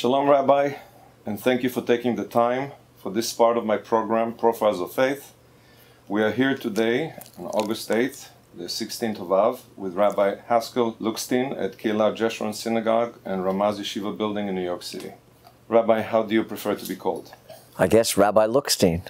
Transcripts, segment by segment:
Shalom, Rabbi, and thank you for taking the time for this part of my program, Profiles of Faith. We are here today on August 8th, the 16th of Av, with Rabbi Haskel Lookstein at Kehilat Jeshurun Synagogue and Ramaz Yeshiva building in New York City. Rabbi, how do you prefer to be called? I guess Rabbi Lookstein.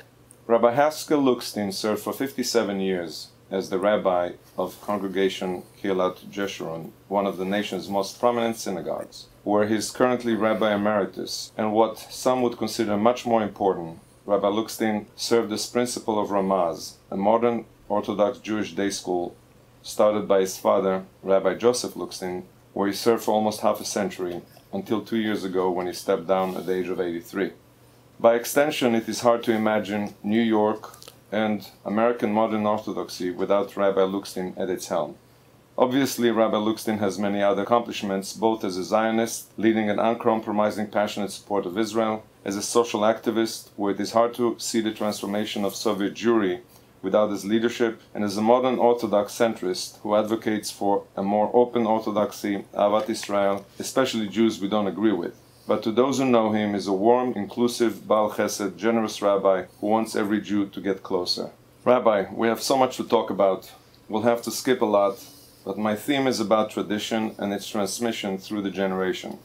Rabbi Haskel Lookstein served for 57 years as the rabbi of Congregation Kehilat Jeshurun, one of the nation's most prominent synagogues, where he is currently Rabbi Emeritus, and what some would consider much more important, Rabbi Lookstein served as principal of Ramaz, a modern Orthodox Jewish day school started by his father, Rabbi Joseph Lookstein, where he served for almost half a century until two years ago when he stepped down at the age of 83. By extension, it is hard to imagine New York and American modern Orthodoxy without Rabbi Lookstein at its helm. Obviously, Rabbi Lookstein has many other accomplishments, both as a Zionist, leading an uncompromising, passionate support of Israel, as a social activist, where it is hard to see the transformation of Soviet Jewry without his leadership, and as a modern Orthodox centrist who advocates for a more open Orthodoxy, Ahavat Israel, especially Jews we don't agree with. But to those who know him, is a warm, inclusive, Baal Chesed, generous rabbi who wants every Jew to get closer. Rabbi, we have so much to talk about. We'll have to skip a lot, but my theme is about tradition and its transmission through the generation.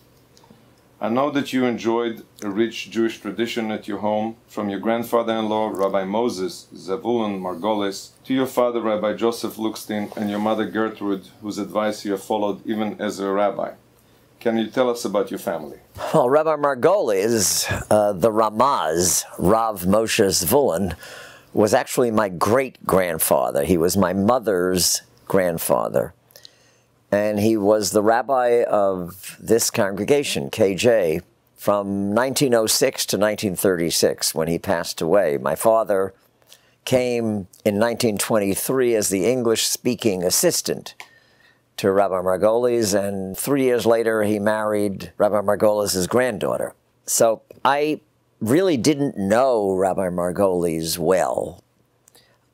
I know that you enjoyed a rich Jewish tradition at your home, from your grandfather-in-law, Rabbi Moses Zavulun Margolis, to your father, Rabbi Joseph Lookstein, and your mother Gertrude, whose advice you have followed even as a rabbi. Can you tell us about your family? Well, Rabbi Margolis, uh, the Ramaz, Rav Moshe Zvulun, was actually my great-grandfather. He was my mother's grandfather and he was the rabbi of this congregation, KJ, from 1906 to 1936 when he passed away. My father came in 1923 as the English speaking assistant to Rabbi Margolis, and three years later he married Rabbi Margolis' granddaughter. So I really didn't know Rabbi Margolis well.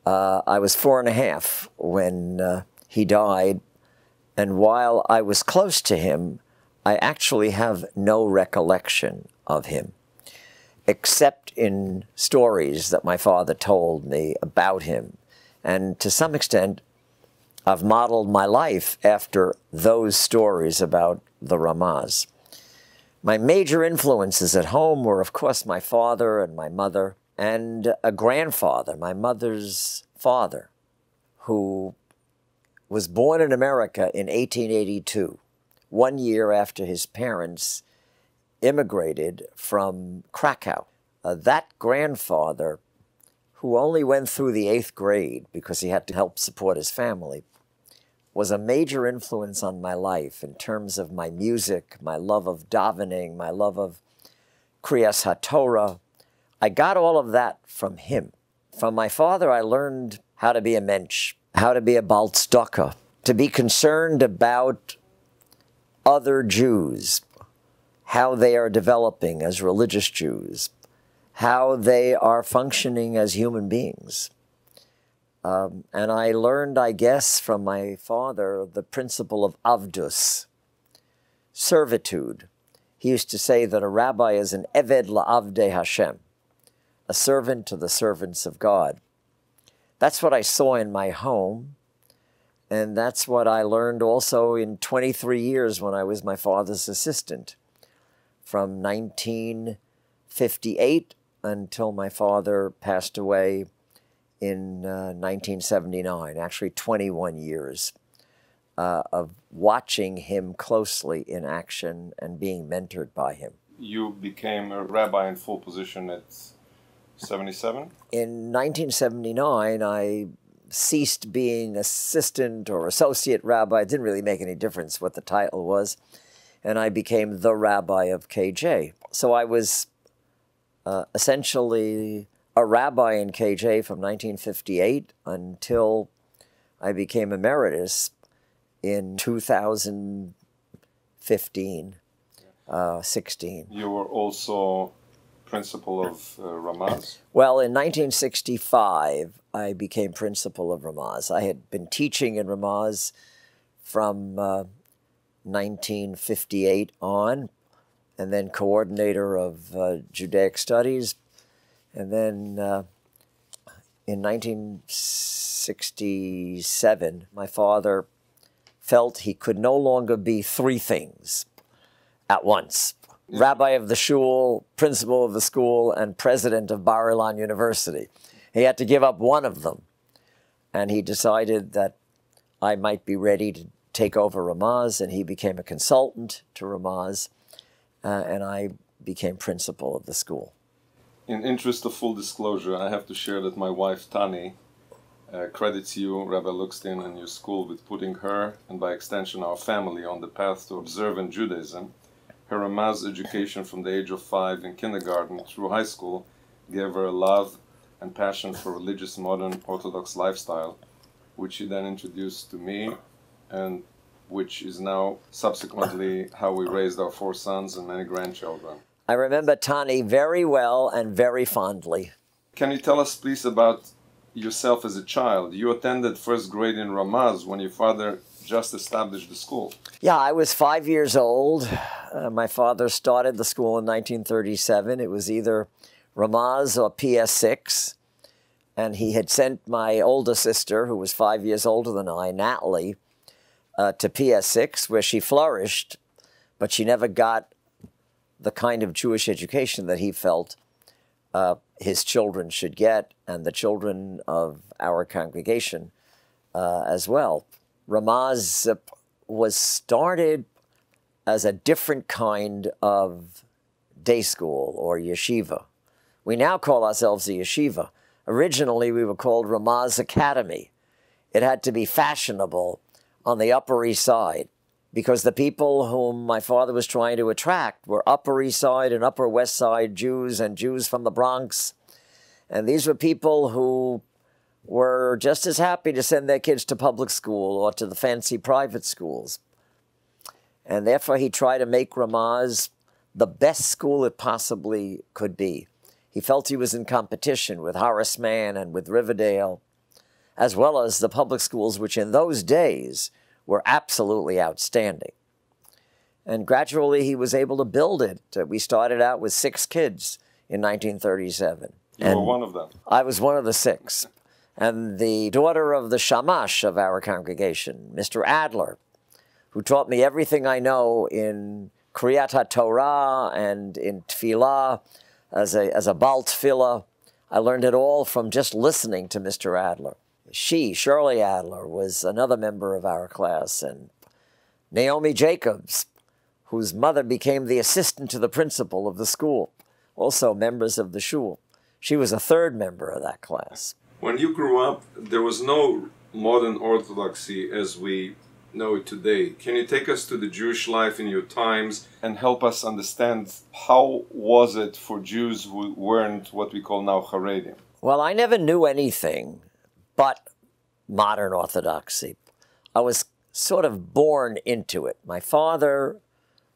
Uh, I was four and a half when uh, he died, and while I was close to him, I actually have no recollection of him, except in stories that my father told me about him. And to some extent, I've modeled my life after those stories about the Ramaz. My major influences at home were, of course, my father and my mother, and a grandfather, my mother's father, who was born in America in 1882, one year after his parents immigrated from Krakow. Uh, that grandfather, who only went through the eighth grade because he had to help support his family, was a major influence on my life in terms of my music, my love of davening, my love of Kriyas HaTorah. I got all of that from him. From my father, I learned how to be a mensch, how to be a baltzedakah, to be concerned about other Jews, how they are developing as religious Jews, how they are functioning as human beings. Um, and I learned, I guess, from my father the principle of avdus, servitude. He used to say that a rabbi is an eved la'avde Hashem, a servant to the servants of God. That's what I saw in my home. And that's what I learned also in 23 years when I was my father's assistant, from 1958 until my father passed away in uh, 1979, actually 21 years uh, of watching him closely in action and being mentored by him. You became a rabbi in full position at 77? In 1979, I ceased being assistant or associate rabbi. It didn't really make any difference what the title was. And I became the rabbi of KJ. So I was uh, essentially a rabbi in KJ from 1958 until I became emeritus in 2015, uh, 16. You were also principal of uh, Ramaz? Well, in 1965, I became principal of Ramaz. I had been teaching in Ramaz from uh, 1958 on, and then coordinator of uh, Judaic studies. And then uh, in 1967, my father felt he could no longer be three things at once rabbi of the shul, principal of the school, and president of Bar Ilan University. He had to give up one of them. And he decided that I might be ready to take over Ramaz, and he became a consultant to Ramaz, uh, and I became principal of the school. In interest of full disclosure, I have to share that my wife Tani uh, credits you, Rabbi Lookstein, and your school with putting her, and by extension our family, on the path to observant Judaism. Her Ramaz education from the age of five in kindergarten through high school gave her a love and passion for religious modern Orthodox lifestyle, which she then introduced to me, and which is now subsequently how we raised our four sons and many grandchildren. I remember Tani very well and very fondly. Can you tell us, please, about yourself as a child. You attended first grade in Ramaz when your father just established the school. Yeah, I was five years old. Uh, my father started the school in 1937. It was either Ramaz or PS6. And he had sent my older sister, who was five years older than I, Natalie, uh, to PS6, where she flourished, but she never got the kind of Jewish education that he felt uh, his children should get, and the children of our congregation uh, as well. Ramaz was started as a different kind of day school or yeshiva. We now call ourselves a yeshiva. Originally, we were called Ramaz Academy. It had to be fashionable on the Upper East Side because the people whom my father was trying to attract were Upper East Side and Upper West Side Jews and Jews from the Bronx. And these were people who were just as happy to send their kids to public school or to the fancy private schools. And therefore, he tried to make Ramaz the best school it possibly could be. He felt he was in competition with Horace Mann and with Riverdale, as well as the public schools, which in those days were absolutely outstanding. And gradually he was able to build it. Uh, we started out with six kids in 1937. You and were one of them. I was one of the six. And the daughter of the shamash of our congregation, Mr. Adler, who taught me everything I know in Kriyat Torah and in Tefillah as a, as a Bal Tefillah. I learned it all from just listening to Mr. Adler she, Shirley Adler, was another member of our class, and Naomi Jacobs, whose mother became the assistant to the principal of the school, also members of the shul. She was a third member of that class. When you grew up, there was no modern orthodoxy as we know it today. Can you take us to the Jewish life in your times and help us understand how was it for Jews who weren't what we call now Haredim? Well, I never knew anything but modern Orthodoxy. I was sort of born into it. My father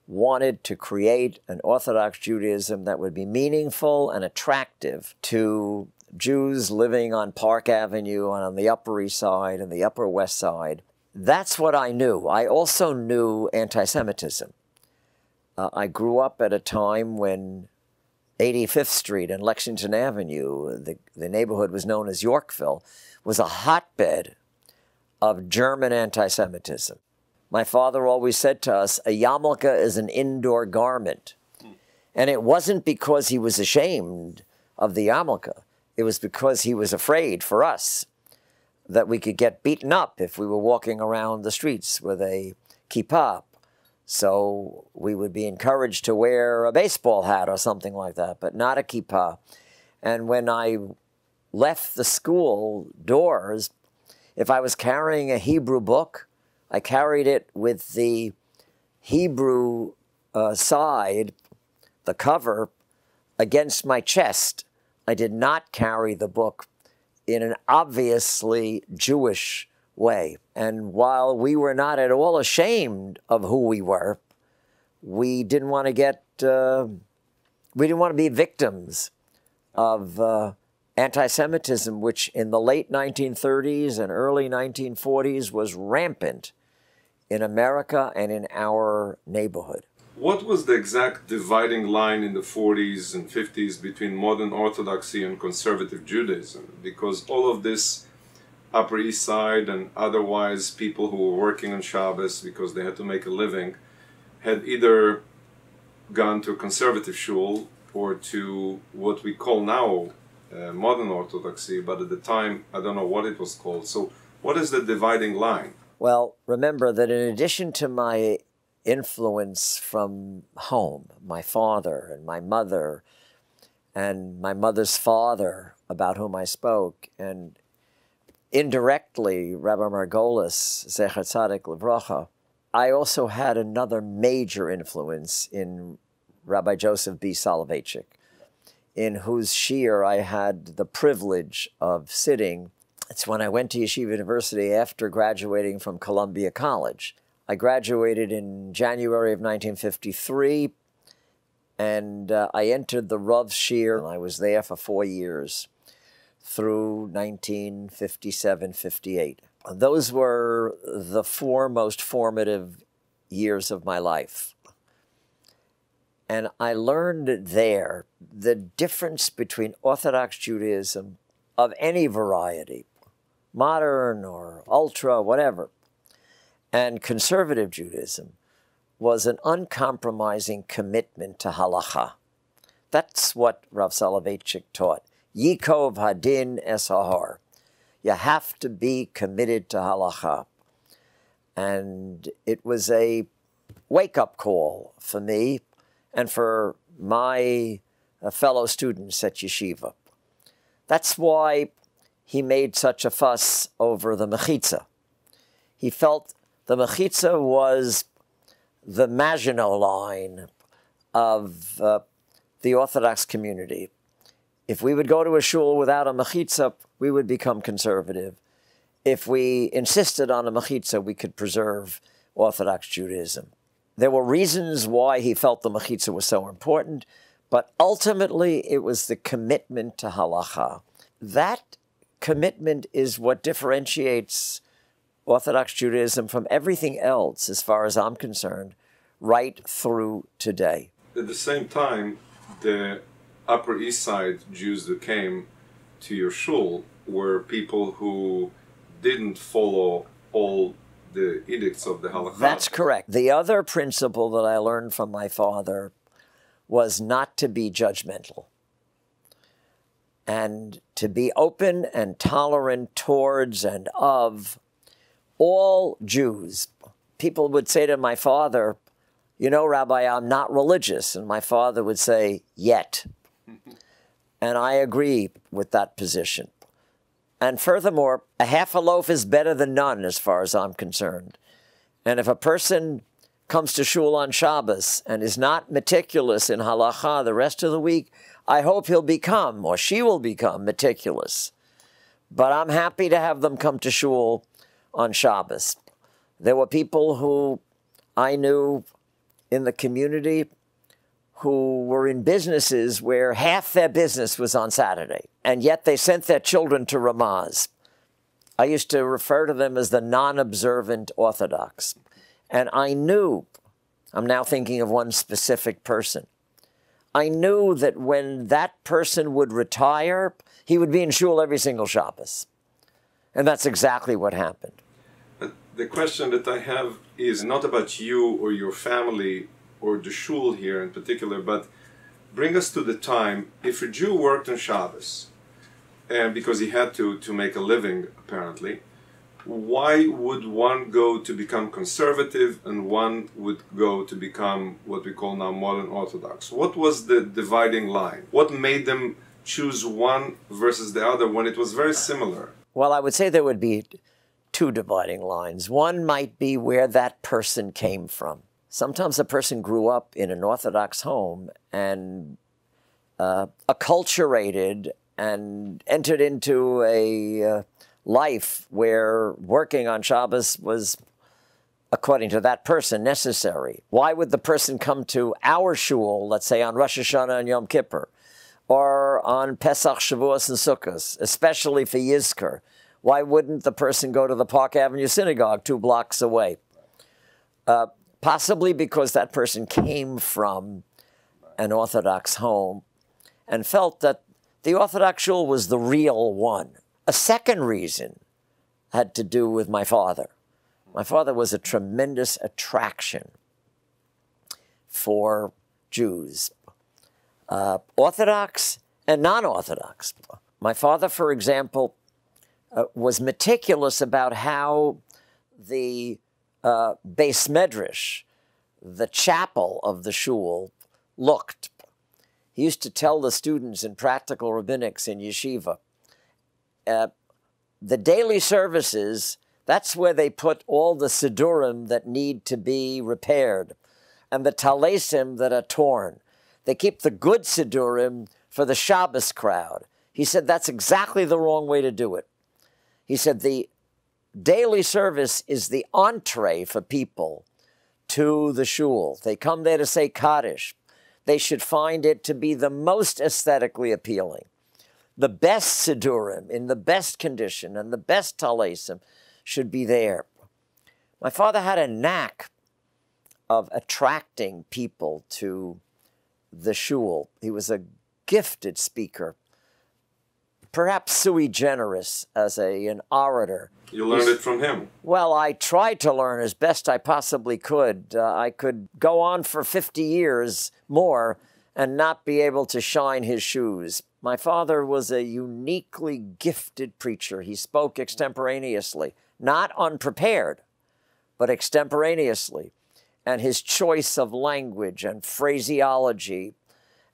wanted to create an Orthodox Judaism that would be meaningful and attractive to Jews living on Park Avenue and on the Upper East Side and the Upper West Side. That's what I knew. I also knew anti Semitism. Uh, I grew up at a time when 85th Street and Lexington Avenue, the, the neighborhood was known as Yorkville, was a hotbed of German anti Semitism. My father always said to us, a yarmulke is an indoor garment. And it wasn't because he was ashamed of the yarmulke, it was because he was afraid for us that we could get beaten up if we were walking around the streets with a kippah. So we would be encouraged to wear a baseball hat or something like that, but not a kippah. And when I left the school doors, if I was carrying a Hebrew book, I carried it with the Hebrew uh, side, the cover, against my chest. I did not carry the book in an obviously Jewish way. And while we were not at all ashamed of who we were, we didn't want to get, uh, we didn't want to be victims of uh, anti Semitism, which in the late 1930s and early 1940s was rampant in America and in our neighborhood. what was the exact dividing line in the 40s and 50s between modern Orthodoxy and conservative Judaism? Because all of this Upper East Side and otherwise people who were working on Shabbos because they had to make a living had either gone to a conservative shul or to what we call now uh, modern Orthodoxy, but at the time I don't know what it was called. So, what is the dividing line? Well, remember that in addition to my influence from home, my father and my mother, and my mother's father, about whom I spoke, and indirectly Rabbi Margolis, Zecher Tzadik Levracha, I also had another major influence in Rabbi Joseph B. Soloveitchik, in whose shiur I had the privilege of sitting. It's when I went to Yeshiva University after graduating from Columbia College. I graduated in January of 1953, and uh, I entered the Rav shiur, and I was there for four years through 1957 58. Those were the four most formative years of my life. And I learned there the difference between Orthodox Judaism of any variety, modern or ultra, whatever, and conservative Judaism was an uncompromising commitment to halacha. That's what Rav Soloveitchik taught. Yikov Hadin Esahar. You have to be committed to halacha. And it was a wake up call for me and for my uh, fellow students at yeshiva. That's why he made such a fuss over the mechitza. He felt the mechitza was the Maginot line of uh, the Orthodox community. If we would go to a shul without a mechitza, we would become conservative. If we insisted on a mechitza, we could preserve Orthodox Judaism. There were reasons why he felt the mechitza was so important, but ultimately it was the commitment to halacha. That commitment is what differentiates Orthodox Judaism from everything else, as far as I'm concerned, right through today. At the same time, the Upper East Side Jews that came to your shul were people who didn't follow all the edicts of the halakha. That's correct. The other principle that I learned from my father was not to be judgmental and to be open and tolerant towards and of all Jews. People would say to my father, You know, Rabbi, I'm not religious. And my father would say, Yet. And I agree with that position. And furthermore, a half a loaf is better than none as far as I'm concerned. And if a person comes to shul on Shabbos and is not meticulous in halacha the rest of the week, I hope he'll become or she will become meticulous. But I'm happy to have them come to shul on Shabbos. There were people who I knew in the community who were in businesses where half their business was on Saturday, and yet they sent their children to Ramaz. I used to refer to them as the non observant Orthodox. And I knew, I'm now thinking of one specific person, I knew that when that person would retire, he would be in shul every single Shabbos. And that's exactly what happened. The question that I have is not about you or your family or the shul here in particular, but bring us to the time if a Jew worked on Shabbos, and because he had to to make a living apparently, why would one go to become conservative and one would go to become what we call now modern Orthodox? What was the dividing line? What made them choose one versus the other when it was very similar? Well, I would say there would be two dividing lines. One might be where that person came from. Sometimes a person grew up in an Orthodox home and uh, acculturated and entered into a uh, life where working on Shabbos was, according to that person, necessary. Why would the person come to our shul, let's say on Rosh Hashanah and Yom Kippur, or on Pesach, Shavuos, and Sukkot, especially for Yizkor? Why wouldn't the person go to the Park Avenue Synagogue two blocks away? Uh, possibly because that person came from an Orthodox home and felt that the Orthodox shul was the real one. A second reason had to do with my father. My father was a tremendous attraction for Jews, uh, Orthodox and non Orthodox. My father, for example, uh, was meticulous about how the uh, Beis Medrash, the chapel of the shul, looked. He used to tell the students in practical rabbinics in yeshiva, uh, the daily services, that's where they put all the siddurim that need to be repaired and the talesim that are torn. They keep the good siddurim for the Shabbos crowd. He said that's exactly the wrong way to do it. He said the daily service is the entree for people to the shul. They come there to say Kaddish. They should find it to be the most aesthetically appealing. The best Siddurim in the best condition and the best Talesim should be there. My father had a knack of attracting people to the shul. He was a gifted speaker perhaps sui generis as a, an orator. You learned it from him. Well, I tried to learn as best I possibly could. Uh, I could go on for 50 years more and not be able to shine his shoes. My father was a uniquely gifted preacher. He spoke extemporaneously, not unprepared, but extemporaneously. And his choice of language and phraseology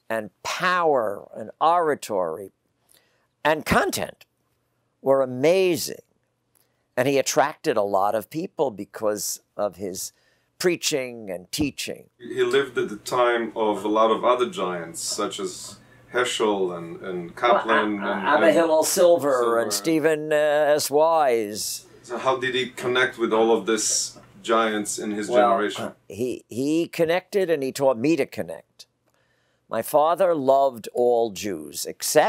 and power and oratory and content were amazing. And he attracted a lot of people because of his preaching and teaching. He lived at the time of a lot of other giants, such as Heschel and, and Kaplan. Well, and, Abba Hillel Silver, Silver, and Stephen uh, S. Wise. So how did he connect with all of this giants in his well, generation? He, he connected and he taught me to connect. My father loved all Jews, except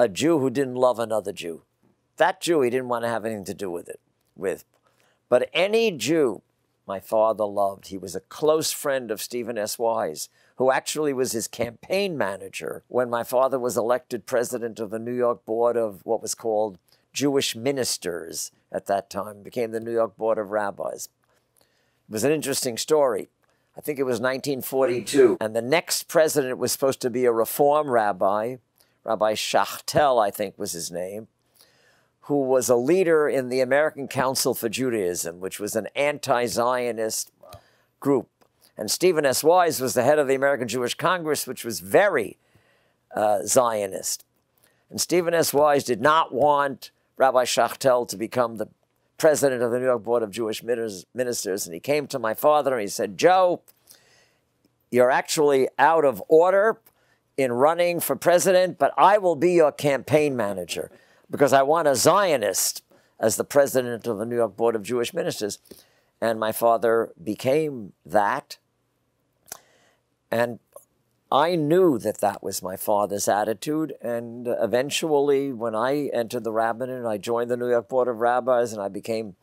a Jew who didn't love another Jew. That Jew he didn't want to have anything to do with it with. But any Jew my father loved, he was a close friend of Stephen S. Wise, who actually was his campaign manager when my father was elected president of the New York Board of what was called Jewish Ministers at that time, became the New York Board of Rabbis. It was an interesting story. I think it was 1942. And the next president was supposed to be a reform rabbi Rabbi Schachtel, I think was his name, who was a leader in the American Council for Judaism, which was an anti Zionist group. And Stephen S. Wise was the head of the American Jewish Congress, which was very uh, Zionist. And Stephen S. Wise did not want Rabbi Schachtel to become the president of the New York Board of Jewish Ministers. And he came to my father and he said, Joe, you're actually out of order in running for president, but I will be your campaign manager because I want a Zionist as the president of the New York Board of Jewish Ministers. And my father became that. And I knew that that was my father's attitude. And eventually, when I entered the rabbinate, and I joined the New York Board of Rabbis and I became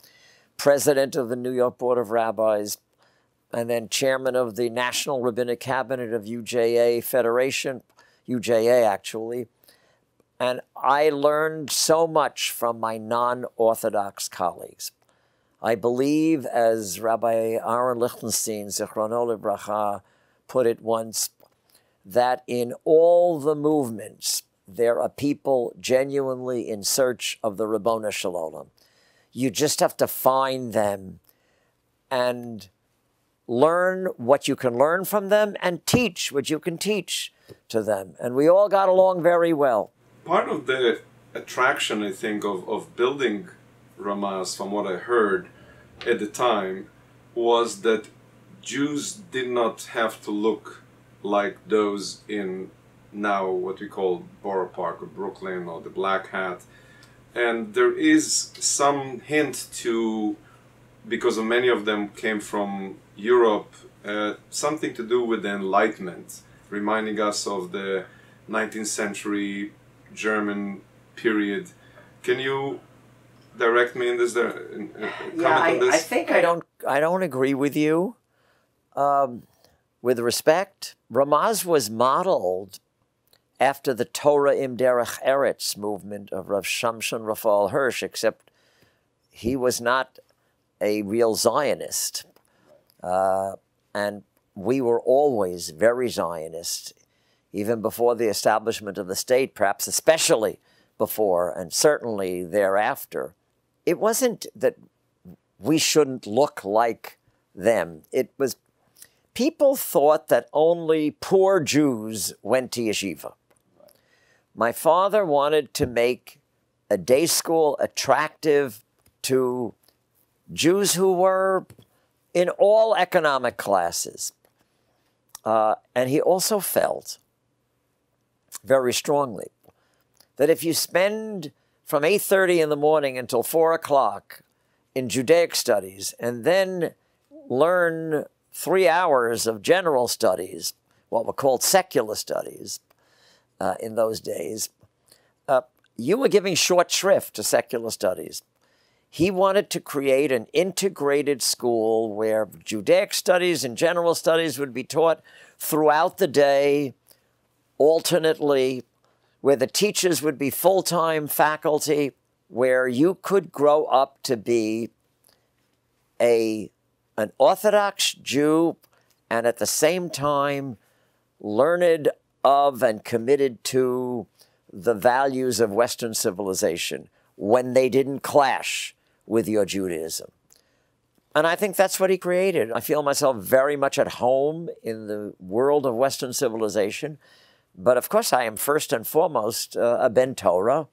president of the New York Board of Rabbis and then chairman of the National Rabbinic Cabinet of UJA Federation, UJA actually. And I learned so much from my non Orthodox colleagues. I believe, as Rabbi Aaron Lichtenstein, Zichrono Bracha, put it once, that in all the movements, there are people genuinely in search of the Rabbona Shalom. You just have to find them and learn what you can learn from them and teach what you can teach to them. And we all got along very well. Part of the attraction, I think, of, of building Ramaz, from what I heard at the time, was that Jews did not have to look like those in now what we call Borough Park or Brooklyn or the Black Hat. And there is some hint to, because many of them came from Europe, uh, something to do with the Enlightenment, reminding us of the 19th century German period. Can you direct me in this? There, in, in, yeah, I, I, think I don't. I don't agree with you. Um, with respect, Ramaz was modeled after the Torah im Derech Eretz movement of Rav Shamshon Raphael Hirsch, except he was not a real Zionist. Uh, and we were always very Zionist, even before the establishment of the state, perhaps especially before and certainly thereafter. It wasn't that we shouldn't look like them. It was people thought that only poor Jews went to yeshiva. My father wanted to make a day school attractive to Jews who were in all economic classes. Uh, and he also felt very strongly that if you spend from 8.30 in the morning until 4 o'clock in Judaic studies and then learn three hours of general studies, what were called secular studies uh, in those days, uh, you were giving short shrift to secular studies. He wanted to create an integrated school where Judaic studies and general studies would be taught throughout the day, alternately, where the teachers would be full time faculty, where you could grow up to be a an Orthodox Jew and at the same time learned of and committed to the values of Western civilization. When they didn't clash with your Judaism. And I think that's what he created. I feel myself very much at home in the world of Western civilization. But of course, I am first and foremost uh, a Ben Torah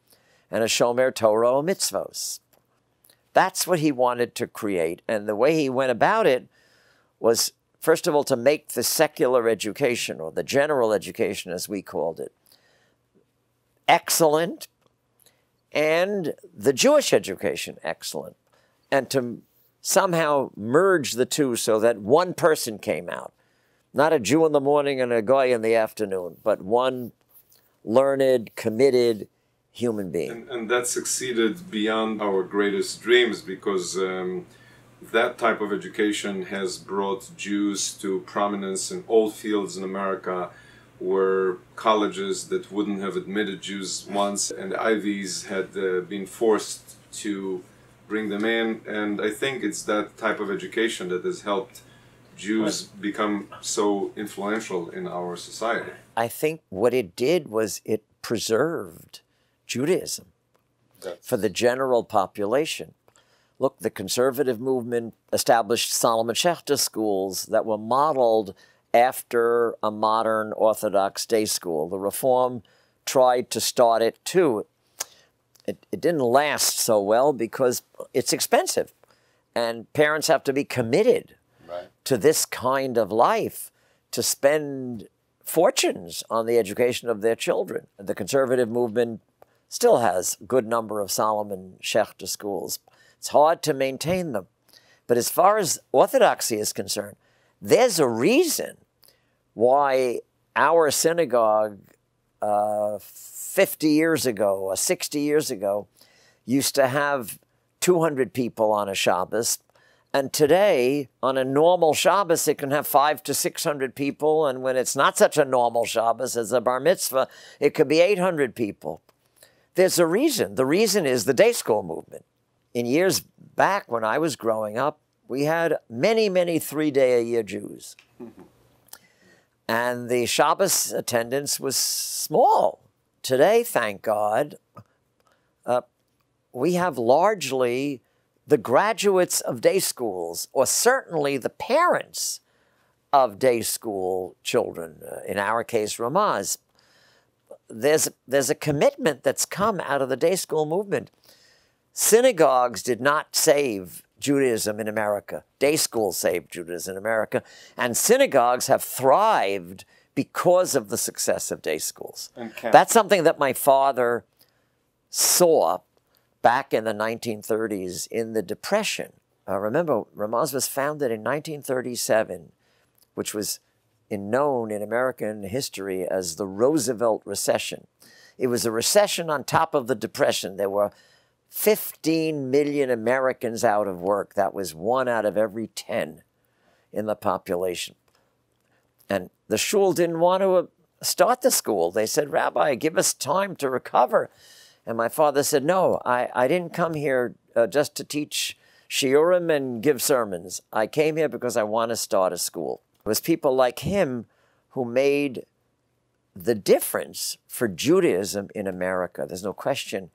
and a Shomer Torah mitzvos. That's what he wanted to create. And the way he went about it was, first of all, to make the secular education, or the general education as we called it, excellent, and the Jewish education excellent, and to somehow merge the two so that one person came out. Not a Jew in the morning and a guy in the afternoon, but one learned, committed, human being. And, and that succeeded beyond our greatest dreams because um, that type of education has brought Jews to prominence in all fields in America where colleges that wouldn't have admitted Jews once and Ivies had uh, been forced to bring them in. And I think it's that type of education that has helped Jews become so influential in our society. I think what it did was it preserved Judaism That's... for the general population. Look, the conservative movement established Solomon Schechter schools that were modeled after a modern Orthodox day school. The Reform tried to start it too. It, it didn't last so well because it's expensive and parents have to be committed right. to this kind of life to spend fortunes on the education of their children. The conservative movement still has a good number of Solomon Schechter schools. It's hard to maintain them. But as far as orthodoxy is concerned, there's a reason why our synagogue uh, 50 years ago or 60 years ago used to have 200 people on a Shabbos. And today, on a normal Shabbos, it can have five to 600 people. And when it's not such a normal Shabbos as a bar mitzvah, it could be 800 people. There's a reason. The reason is the day school movement. In years back when I was growing up, we had many, many three day a year Jews. And the Shabbos attendance was small. Today, thank God, uh, we have largely the graduates of day schools, or certainly the parents of day school children, uh, in our case, Ramaz, there's, there's a commitment that's come out of the day school movement. Synagogues did not save Judaism in America. Day schools saved Judaism in America. And synagogues have thrived because of the success of day schools. Okay. That's something that my father saw back in the 1930s in the Depression. Uh, remember, Ramaz was founded in 1937, which was in, known in American history as the Roosevelt recession. It was a recession on top of the Depression. There were 15 million Americans out of work. That was one out of every 10 in the population. And the shul didn't want to uh, start the school. They said, Rabbi, give us time to recover. And my father said, No, I, I didn't come here uh, just to teach shiurim and give sermons. I came here because I want to start a school. It was people like him who made the difference for Judaism in America. There's no question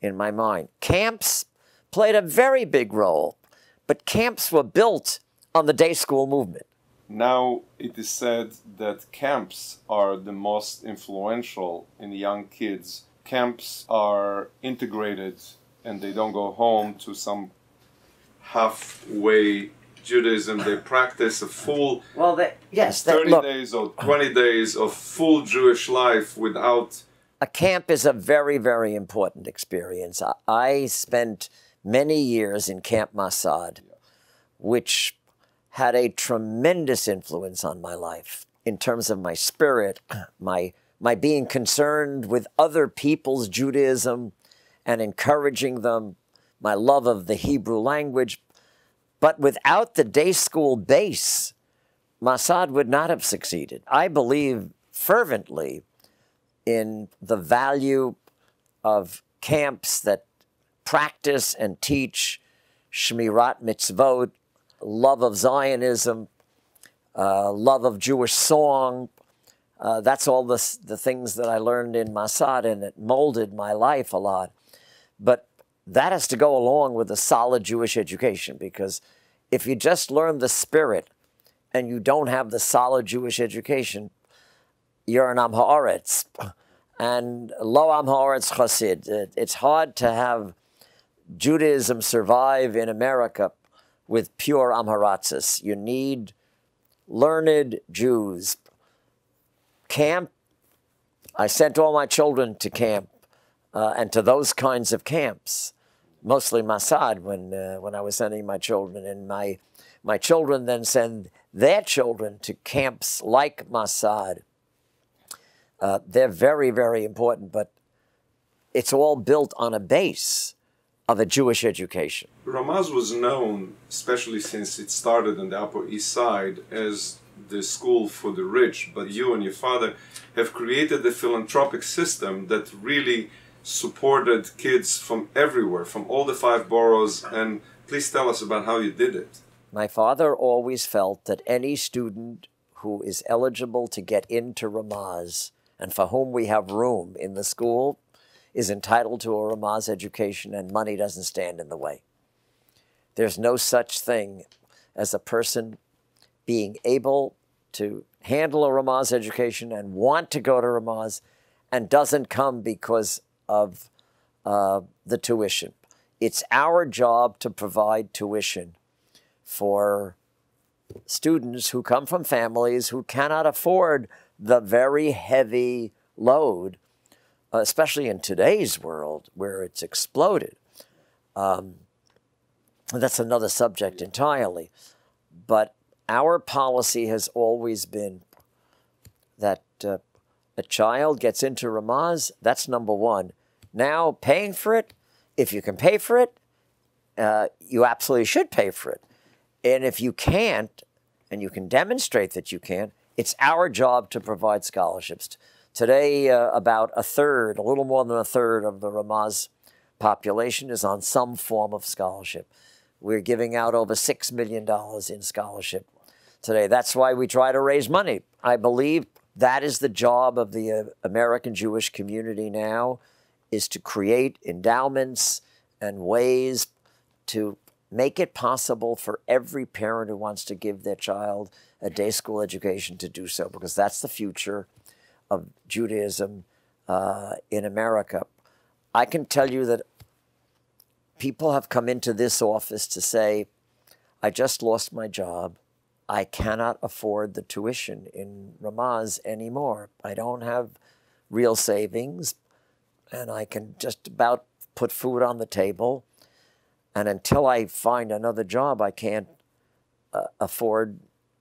in my mind. Camps played a very big role, but camps were built on the day school movement. Now it is said that camps are the most influential in young kids. Camps are integrated and they don't go home to some halfway Judaism. They practice a full well, they, yes, 30 look, days or 20 days of full Jewish life without. A camp is a very, very important experience. I spent many years in Camp Masad, which had a tremendous influence on my life in terms of my spirit, my my being concerned with other people's Judaism and encouraging them, my love of the Hebrew language. But without the day school base, Masad would not have succeeded. I believe fervently in the value of camps that practice and teach Shmirat Mitzvot, love of Zionism, uh, love of Jewish song. Uh, that's all the, the things that I learned in Masad, and it molded my life a lot. But that has to go along with a solid Jewish education because if you just learn the spirit and you don't have the solid Jewish education, you're an Am Haaretz. And lo Am Haaretz Chassid. It's hard to have Judaism survive in America with pure Amharatzis. You need learned Jews. Camp, I sent all my children to camp uh, and to those kinds of camps, mostly Masad when, uh, when I was sending my children. And my, my children then send their children to camps like Masad. Uh, they're very, very important, but it's all built on a base of a Jewish education. Ramaz was known, especially since it started on the Upper East Side, as the school for the rich, but you and your father have created a philanthropic system that really supported kids from everywhere, from all the five boroughs. And please tell us about how you did it. My father always felt that any student who is eligible to get into Ramaz and for whom we have room in the school is entitled to a Ramaz education and money doesn't stand in the way. There's no such thing as a person being able to handle a Ramaz education and want to go to Ramaz and doesn't come because of uh, the tuition. It's our job to provide tuition for students who come from families who cannot afford the very heavy load especially in today's world where it's exploded. Um, that's another subject entirely. But our policy has always been that uh, a child gets into Ramaz, that's number one. Now, paying for it, if you can pay for it, uh, you absolutely should pay for it. And if you can't, and you can demonstrate that you can, it's our job to provide scholarships Today, uh, about a third, a little more than a third of the Ramaz population is on some form of scholarship. We're giving out over $6 million in scholarship today. That's why we try to raise money. I believe that is the job of the uh, American Jewish community now, is to create endowments and ways to make it possible for every parent who wants to give their child a day school education to do so, because that's the future of Judaism uh, in America. I can tell you that people have come into this office to say, I just lost my job. I cannot afford the tuition in Ramaz anymore. I don't have real savings, and I can just about put food on the table. And until I find another job, I can't uh, afford,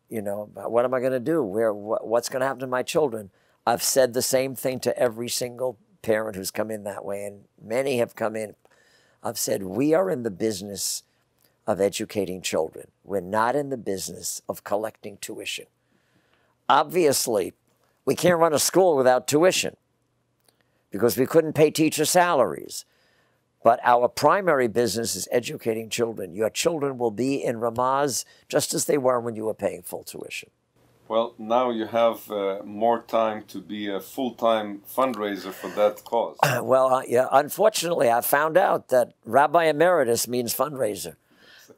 you know, what am I going to do? Where, wh- what's going to happen to my children? I've said the same thing to every single parent who's come in that way, and many have come in I've said we are in the business of educating children. We're not in the business of collecting tuition. Obviously, we can't run a school without tuition because we couldn't pay teacher salaries. But our primary business is educating children. Your children will be in Ramaz just as they were when you were paying full tuition. Well, now you have uh, more time to be a full time fundraiser for that cause. well, uh, yeah, unfortunately, I found out that Rabbi Emeritus means fundraiser.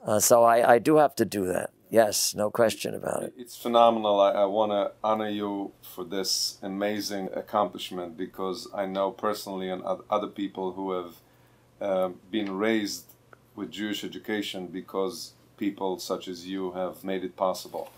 Uh, so I, I do have to do that. Yes, no question about it. It's phenomenal. I, I want to honor you for this amazing accomplishment because I know personally and other people who have uh, been raised with Jewish education because people such as you have made it possible.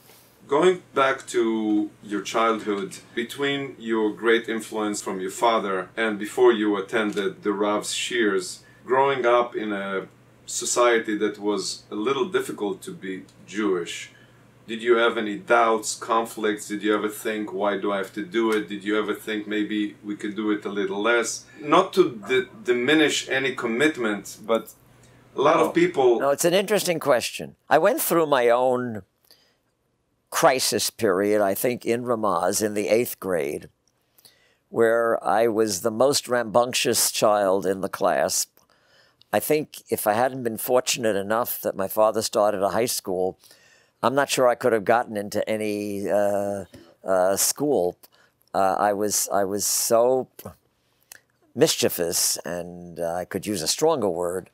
Going back to your childhood, between your great influence from your father and before you attended the Rav's Shirs, growing up in a society that was a little difficult to be Jewish, did you have any doubts, conflicts? Did you ever think, why do I have to do it? Did you ever think maybe we could do it a little less? Not to diminish any commitment, but a lot no. of people. No, it's an interesting question. I went through my own crisis period, I think, in Ramaz in the eighth grade, where I was the most rambunctious child in the class. I think if I hadn't been fortunate enough that my father started a high school, I'm not sure I could have gotten into any uh, uh, school. Uh, I was I was so mischievous, and I could use a stronger word.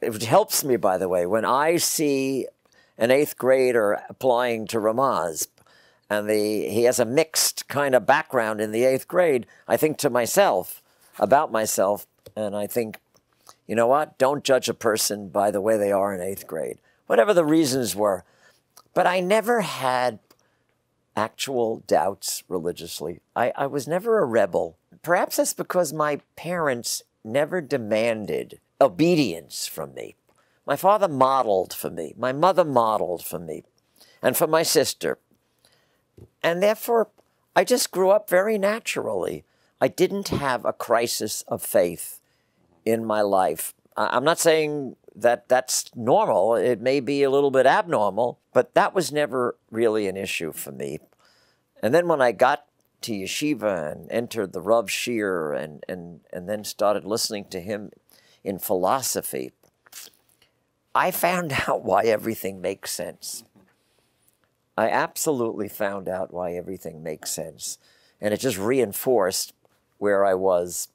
It helps me, by the way, when I see an eighth grader applying to Ramaz, and the he has a mixed kind of background in the eighth grade. I think to myself about myself, and I think, you know what? Don't judge a person by the way they are in eighth grade, whatever the reasons were. But I never had actual doubts religiously. I, I was never a rebel. Perhaps that's because my parents never demanded obedience from me. My father modeled for me. My mother modeled for me and for my sister. And therefore, I just grew up very naturally. I didn't have a crisis of faith in my life. I'm not saying that that's normal. It may be a little bit abnormal, but that was never really an issue for me. And then when I got to yeshiva and entered the Rav shiur and, and, and then started listening to him in philosophy, I found out why everything makes sense. I absolutely found out why everything makes sense. And it just reinforced where I was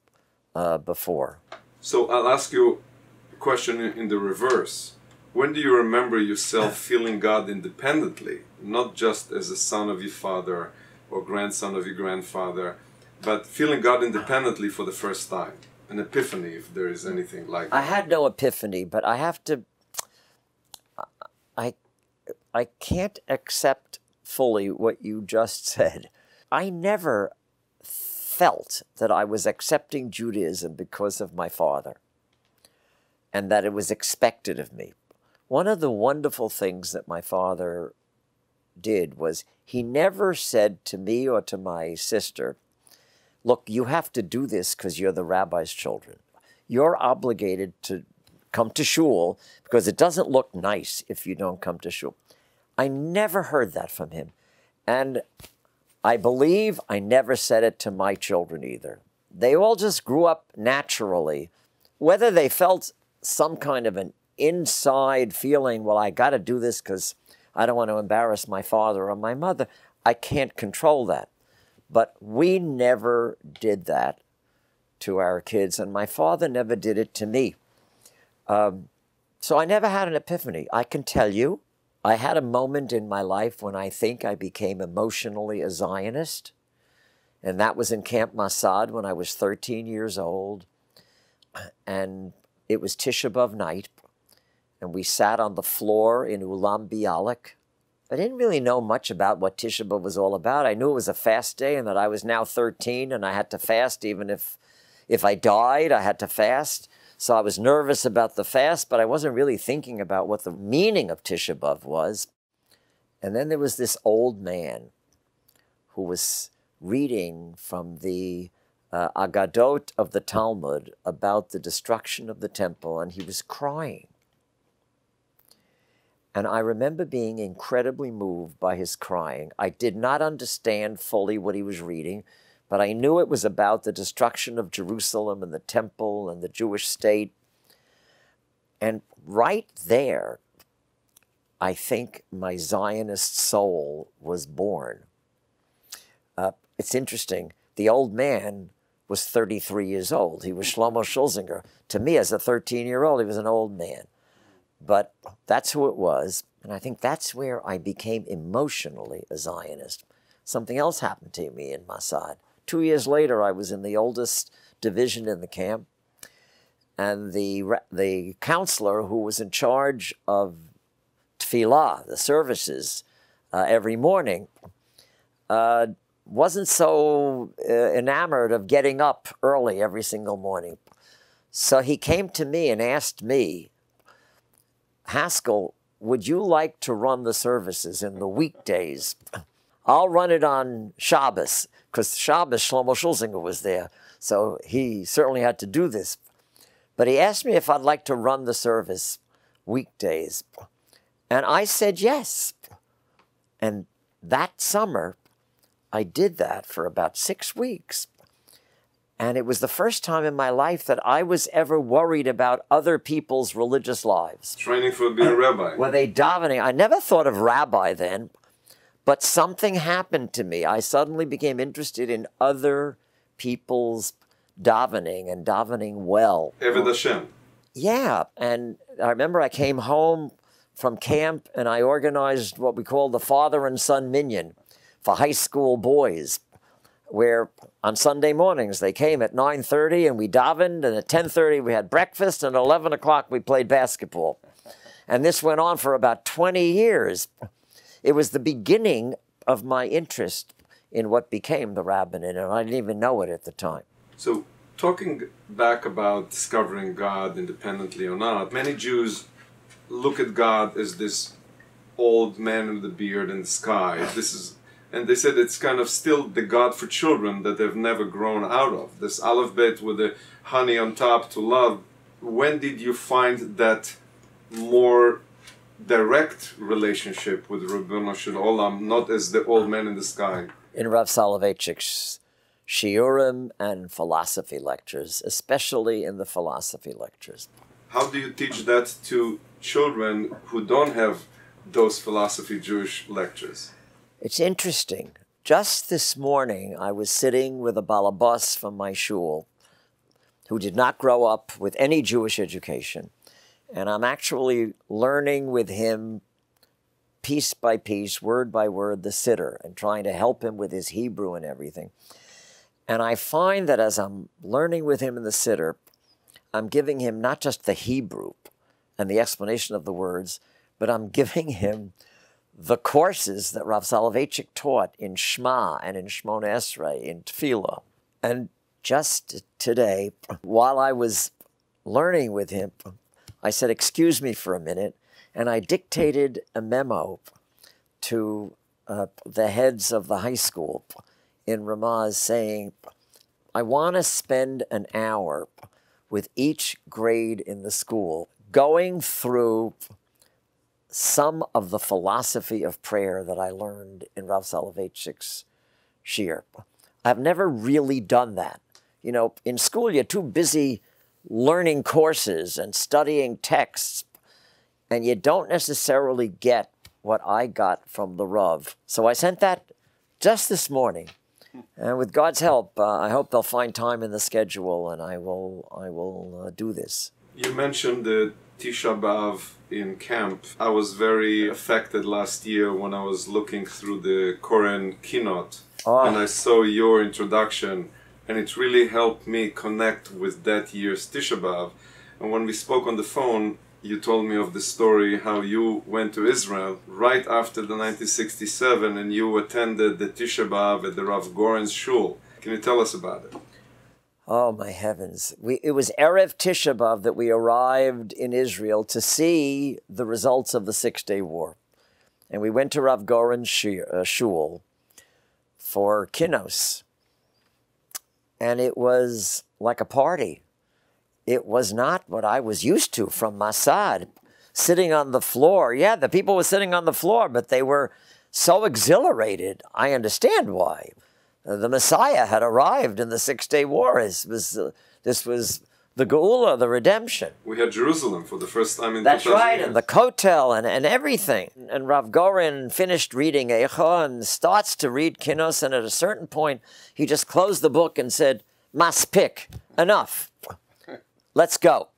uh, before. So I'll ask you question in the reverse. When do you remember yourself feeling God independently, not just as a son of your father or grandson of your grandfather, but feeling God independently for the first time? An epiphany, if there is anything like that. I had no epiphany, but I have to I, I can't accept fully what you just said. I never felt that I was accepting Judaism because of my father and that it was expected of me. One of the wonderful things that my father did was he never said to me or to my sister, Look, you have to do this because you're the rabbi's children. You're obligated to come to shul because it doesn't look nice if you don't come to shul. I never heard that from him. And I believe I never said it to my children either. They all just grew up naturally. Whether they felt some kind of an inside feeling, well, I got to do this because I don't want to embarrass my father or my mother, I can't control that. But we never did that to our kids, and my father never did it to me. Um, so I never had an epiphany. I can tell you, I had a moment in my life when I think I became emotionally a Zionist, and that was in Camp Masad when I was 13 years old, and it was Tisha B'Av night, and we sat on the floor in Ulam Bialik. I didn't really know much about what Tisha B'Av was all about. I knew it was a fast day and that I was now 13 and I had to fast even if if I died, I had to fast. So I was nervous about the fast, but I wasn't really thinking about what the meaning of Tisha B'Av was. And then there was this old man who was reading from the uh, Agadot of the Talmud about the destruction of the temple, and he was crying. And I remember being incredibly moved by his crying. I did not understand fully what he was reading, but I knew it was about the destruction of Jerusalem and the temple and the Jewish state. And right there, I think my Zionist soul was born. Uh, it's interesting. The old man was 33 years old. He was Shlomo Schulzinger. To me, as a 13 year old, he was an old man. But that's who it was. And I think that's where I became emotionally a Zionist. Something else happened to me in Masad. Two years later, I was in the oldest division in the camp. And the, the counselor who was in charge of tefillah, the services, uh, every morning, uh, wasn't so uh, enamored of getting up early every single morning. So he came to me and asked me, Haskel, would you like to run the services in the weekdays? I'll run it on Shabbos, because Shabbos, Shlomo Schulzinger was there. So he certainly had to do this. But he asked me if I'd like to run the service weekdays. And I said yes. And that summer, I did that for about six weeks. And it was the first time in my life that I was ever worried about other people's religious lives. Training for being a rabbi. Were they davening? I never thought of rabbi then, but something happened to me. I suddenly became interested in other people's davening and davening well. Eved Hashem. Yeah. And I remember I came home from camp and I organized what we call the father and son minyan for high school boys where on Sunday mornings they came at 9.30 and we davened and at 10.30 we had breakfast and at 11 o'clock we played basketball. And this went on for about 20 years. It was the beginning of my interest in what became the rabbinate and I didn't even know it at the time. So talking back about discovering God independently or not, many Jews look at God as this old man with a beard in the sky. This is, and they said it's kind of still the God for children that they've never grown out of. This aleph bet with the honey on top to love. When did you find that more direct relationship with Ribono Shel Olam, not as the old man in the sky? In Rav Soloveitchik's shiurim and philosophy lectures, especially in the philosophy lectures. How do you teach that to children who don't have those philosophy Jewish lectures? It's interesting. Just this morning, I was sitting with a balabas from my shul who did not grow up with any Jewish education. And I'm actually learning with him piece by piece, word by word, the sitter and trying to help him with his Hebrew and everything. And I find that as I'm learning with him in the sitter, I'm giving him not just the Hebrew and the explanation of the words, but I'm giving him the courses that Rav Soloveitchik taught in Shema and in Shmona Esrei, in Tefillah. And just today, while I was learning with him, I said, excuse me for a minute, and I dictated a memo to uh, the heads of the high school in Ramaz saying, I want to spend an hour with each grade in the school going through some of the philosophy of prayer that I learned in Rav Soloveitchik's shiur. I've never really done that. You know, in school, you're too busy learning courses and studying texts, and you don't necessarily get what I got from the Rav. So I sent that just this morning. And with God's help, uh, I hope they'll find time in the schedule, and I will, I will uh, do this. You mentioned the Tisha B'Av in camp. I was very affected last year when I was looking through the Koren Kinot Oh. and I saw your introduction, and it really helped me connect with that year's Tisha B'Av. And when we spoke on the phone, you told me of the story how you went to Israel right after the 1967 and you attended the Tisha B'Av at the Rav Goren's shul. Can you tell us about it? Oh my heavens! We, it was erev Tisha B'av that we arrived in Israel to see the results of the Six Day War, and we went to Rav shi- uh, shul for kinos. and it was like a party. It was not what I was used to from Masad, sitting on the floor. Yeah, the people were sitting on the floor, but they were so exhilarated. I understand why. The Messiah had arrived in the Six Day War. This was, uh, this was the Geula, the redemption. We had Jerusalem for the first time in That's 2000 right, years. and the kotel and, and everything. And Rav Goren finished reading Eicha and starts to read Kinos, and at a certain point, he just closed the book and said, Maspik, enough. Let's go.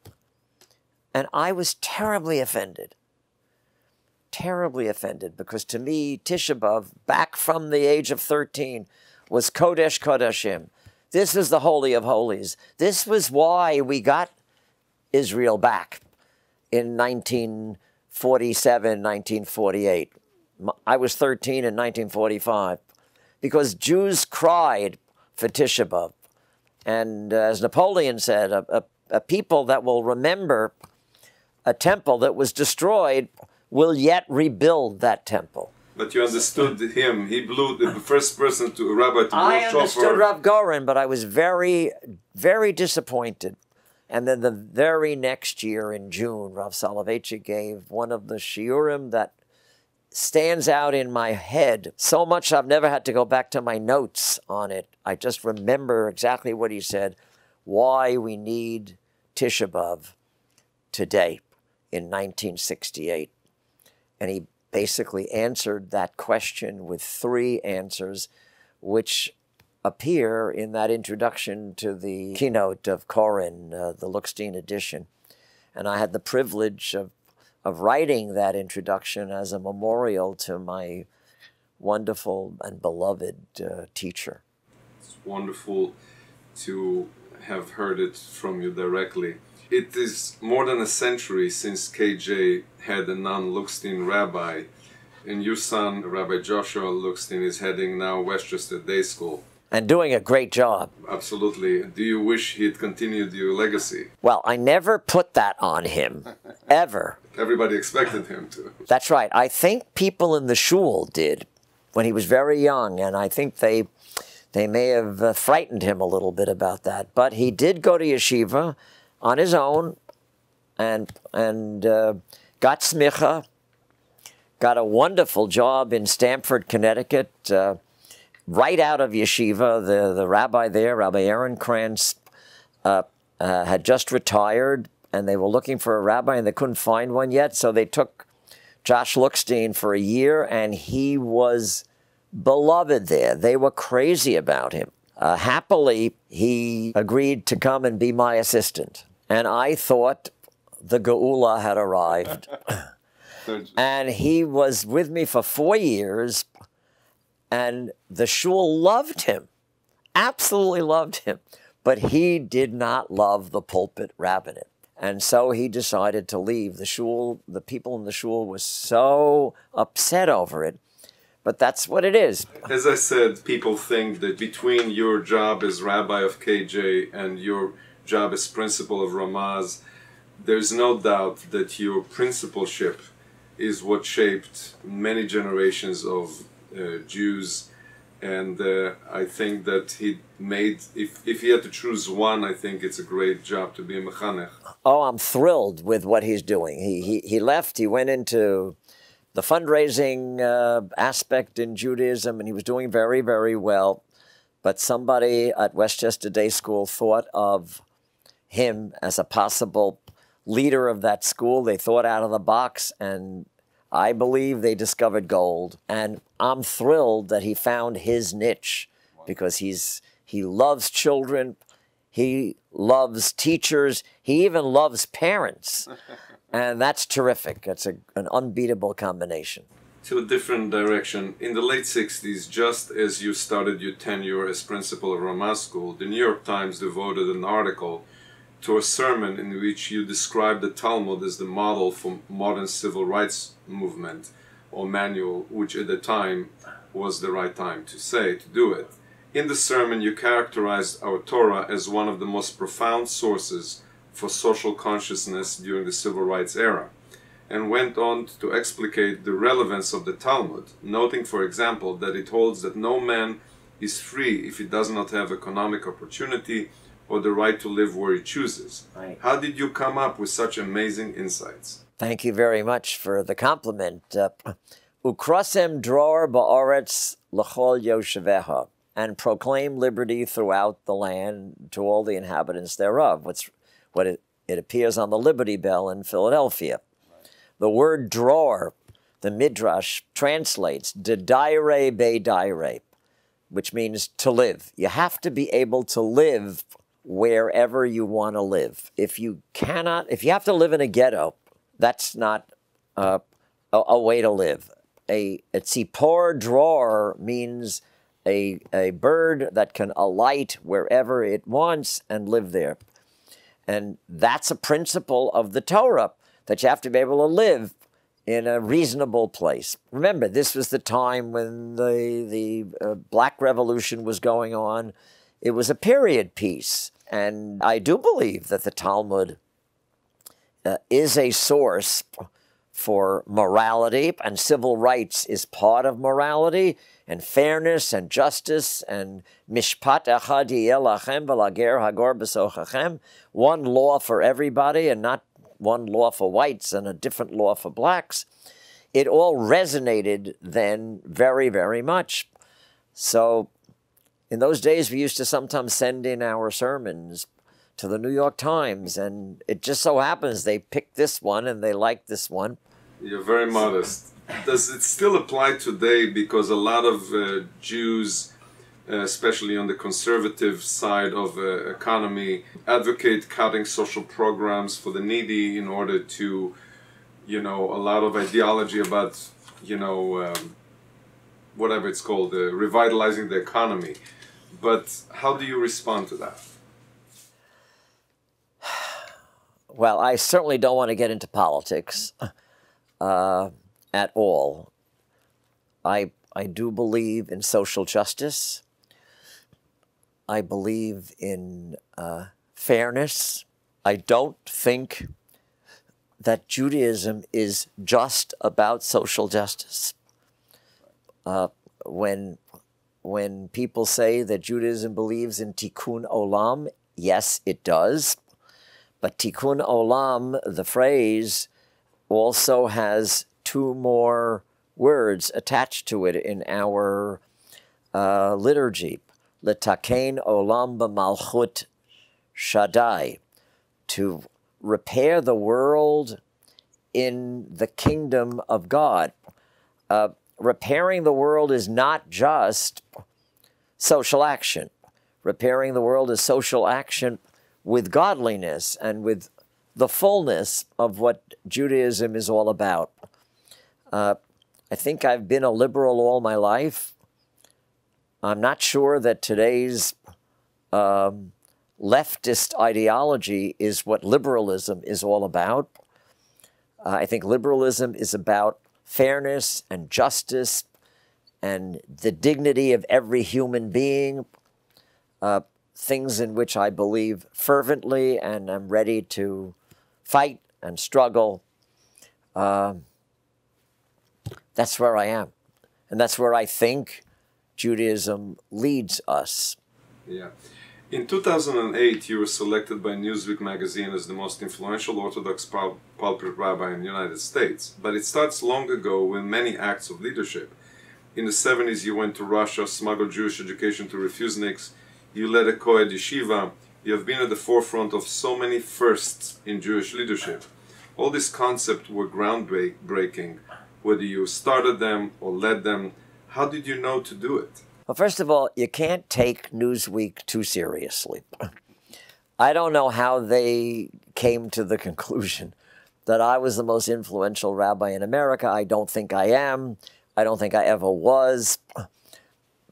And I was terribly offended. Terribly offended because to me, Tisha B'Av, back from the age of 13, was Kodesh Kodeshim. This is the Holy of Holies. This was why we got Israel back in 1947, 1948. I was 13 in 1945 because Jews cried for Tisha B'Av. And uh, as Napoleon said, a, a, a people that will remember a temple that was destroyed will yet rebuild that temple. But you understood him. He blew the first person to rabbi to I understood. Rav Goren, but I was very, very disappointed. And then the very next year in June, Rav Soloveitchik gave one of the shiurim that stands out in my head so much I've never had to go back to my notes on it. I just remember exactly what he said, why we need Tisha B'Av today in 1968. And he basically answered that question with three answers, which appear in that introduction to the Kinot of Koren, uh, the Lookstein edition. And I had the privilege of, of writing that introduction as a memorial to my wonderful and beloved uh, teacher. It's wonderful to have heard it from you directly. It is more than a century since KJ had a non Lookstein rabbi, and your son, Rabbi Joshua Lookstein, is heading now Westchester Day School. And doing a great job. Absolutely. Do you wish he'd continued your legacy? Well, I never put that on him, ever. Everybody expected him to. That's right. I think people in the shul did when he was very young, and I think they they may have uh, frightened him a little bit about that. But he did go to yeshiva on his own, and and uh, got smicha, got a wonderful job in Stamford, Connecticut. Uh, right out of yeshiva, the the rabbi there, Rabbi Ehrenkranz, uh, uh, had just retired, and they were looking for a rabbi, and they couldn't find one yet, so they took Josh Lookstein for a year, and he was beloved there. They were crazy about him. Uh, happily, he agreed to come and be my assistant, and I thought the Geula had arrived. and he was with me for four years, and the shul loved him, absolutely loved him, but he did not love the pulpit rabbinate. And so he decided to leave. The shul, the people in the shul were so upset over it. But that's what it is. As I said, people think that between your job as rabbi of KJ and your job as principal of Ramaz, there's no doubt that your principalship is what shaped many generations of uh, Jews. And uh, I think that he made, if, if he had to choose one, I think it's a great job to be a mechanech. Oh, I'm thrilled with what he's doing. He, he, he left, he went into the fundraising uh, aspect in Judaism, and he was doing very, very well. But somebody at Westchester Day School thought of him as a possible leader of that school. They thought out of the box, and I believe they discovered gold. And I'm thrilled that he found his niche because he's he loves children, he loves teachers, he even loves parents. and that's terrific. It's a, an unbeatable combination. To a different direction, in the late 60s, just as you started your tenure as principal of Ramaz School, the New York Times devoted an article to a sermon in which you described the Talmud as the model for modern civil rights movement or manual, which at the time was the right time to say, to do it. In the sermon, you characterized our Torah as one of the most profound sources for social consciousness during the civil rights era, and went on to explicate the relevance of the Talmud, noting, for example, that it holds that no man is free if he does not have economic opportunity or the right to live where he chooses. Right. How did you come up with such amazing insights? Thank you very much for the compliment. Uh, Ukrasem dror ba'aretz l'chol yosheveha, and proclaim liberty throughout the land to all the inhabitants thereof. What's what it, it appears on the Liberty Bell in Philadelphia. The word dror, the Midrash translates dedaire be daire, which means to live. You have to be able to live wherever you want to live. If you cannot, if you have to live in a ghetto, that's not uh, a, a, way to live. A, a tzipor dror means a, a bird that can alight wherever it wants and live there. And that's a principle of the Torah that you have to be able to live in a reasonable place. Remember, this was the time when the, the uh, Black Revolution was going on. It was a period piece. And I do believe that the Talmud uh, is a source for morality, and civil rights is part of morality, and fairness and justice, and mishpat echad lachem v'lager hagor b'sochachem, one law for everybody, and not one law for whites and a different law for blacks. It all resonated then very, very much. So in those days, we used to sometimes send in our sermons to the New York Times, and it just so happens they picked this one and they liked this one. You're very modest. Does it still apply today? Because a lot of uh, Jews, uh, especially on the conservative side of the uh, economy, advocate cutting social programs for the needy in order to, you know, a lot of ideology about, you know, um, whatever it's called, uh, revitalizing the economy. But how do you respond to that? Well, I certainly don't want to get into politics uh, at all. I, I do believe in social justice. I believe in uh, fairness. I don't think that Judaism is just about social justice. Uh, when when people say that Judaism believes in tikkun olam, yes, it does. But tikkun olam, the phrase, also has two more words attached to it in our uh, liturgy. Letaken olam b'malchut shaddai, to repair the world in the kingdom of God. Uh, repairing the world is not just social action. Repairing the world is social action with godliness and with the fullness of what Judaism is all about. Uh, I think I've been a liberal all my life. I'm not sure that today's um, leftist ideology is what liberalism is all about. Uh, I think liberalism is about fairness and justice and the dignity of every human being, uh, things in which I believe fervently and am ready to fight and struggle. Uh, that's where I am. And that's where I think Judaism leads us. Yeah. In 2008, you were selected by Newsweek magazine as the most influential Orthodox pulpit rabbi in the United States. But it starts long ago with many acts of leadership. In the 70s, you went to Russia, smuggled Jewish education to refuseniks, you led a co-ed yeshiva, you have been at the forefront of so many firsts in Jewish leadership. All these concepts were groundbreaking, whether you started them or led them. How did you know to do it? Well, first of all, you can't take Newsweek too seriously. I don't know how they came to the conclusion that I was the most influential rabbi in America. I don't think I am. I don't think I ever was.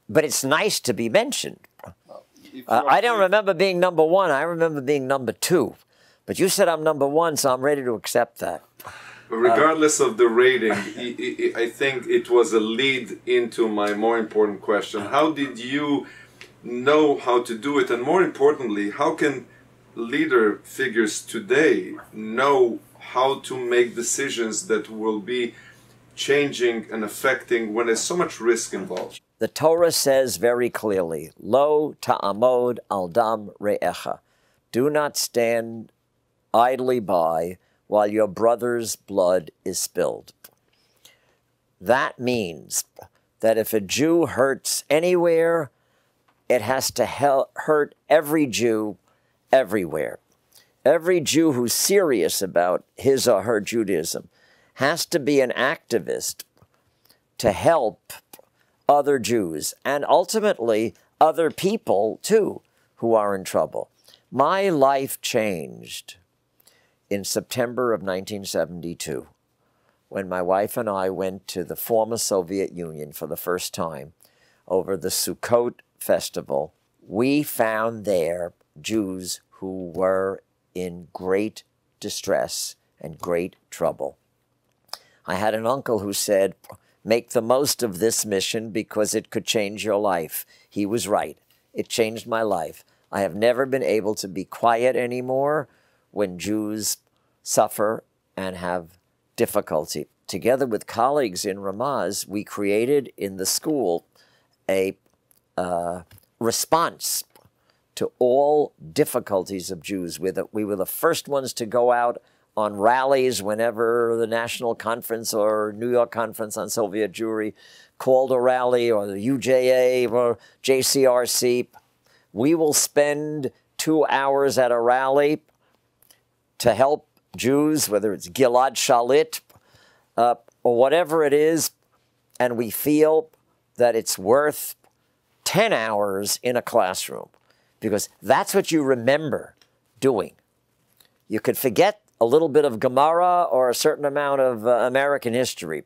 But it's nice to be mentioned. Uh, I don't remember being number one. I remember being number two. But you said I'm number one, so I'm ready to accept that. But regardless of the rating, I think it was a lead into my more important question. How did you know how to do it? And more importantly, how can leader figures today know how to make decisions that will be changing and affecting when there's so much risk involved? The Torah says very clearly, Lo ta'amod al dam re'echa. Do not stand idly by while your brother's blood is spilled. That means that if a Jew hurts anywhere, it has to hurt every Jew everywhere. Every Jew who's serious about his or her Judaism has to be an activist to help other Jews and ultimately other people too who are in trouble. My life changed in September of 1972 when my wife and I went to the former Soviet Union for the first time over the Sukkot festival, we found there Jews who were in great distress and great trouble. I had an uncle who said, Make the most of this mission because it could change your life. He was right. It changed my life. I have never been able to be quiet anymore when Jews suffer and have difficulty. Together with colleagues in Ramaz, we created in the school a uh, response to all difficulties of Jews. We, the, we were the first ones to go out on rallies whenever the National Conference or New York Conference on Soviet Jewry called a rally, or the UJA or JCRC. We will spend two hours at a rally to help Jews, whether it's Gilad Shalit uh, or whatever it is, and we feel that it's worth 10 hours in a classroom because that's what you remember doing. You could forget a little bit of Gemara or a certain amount of uh, American history,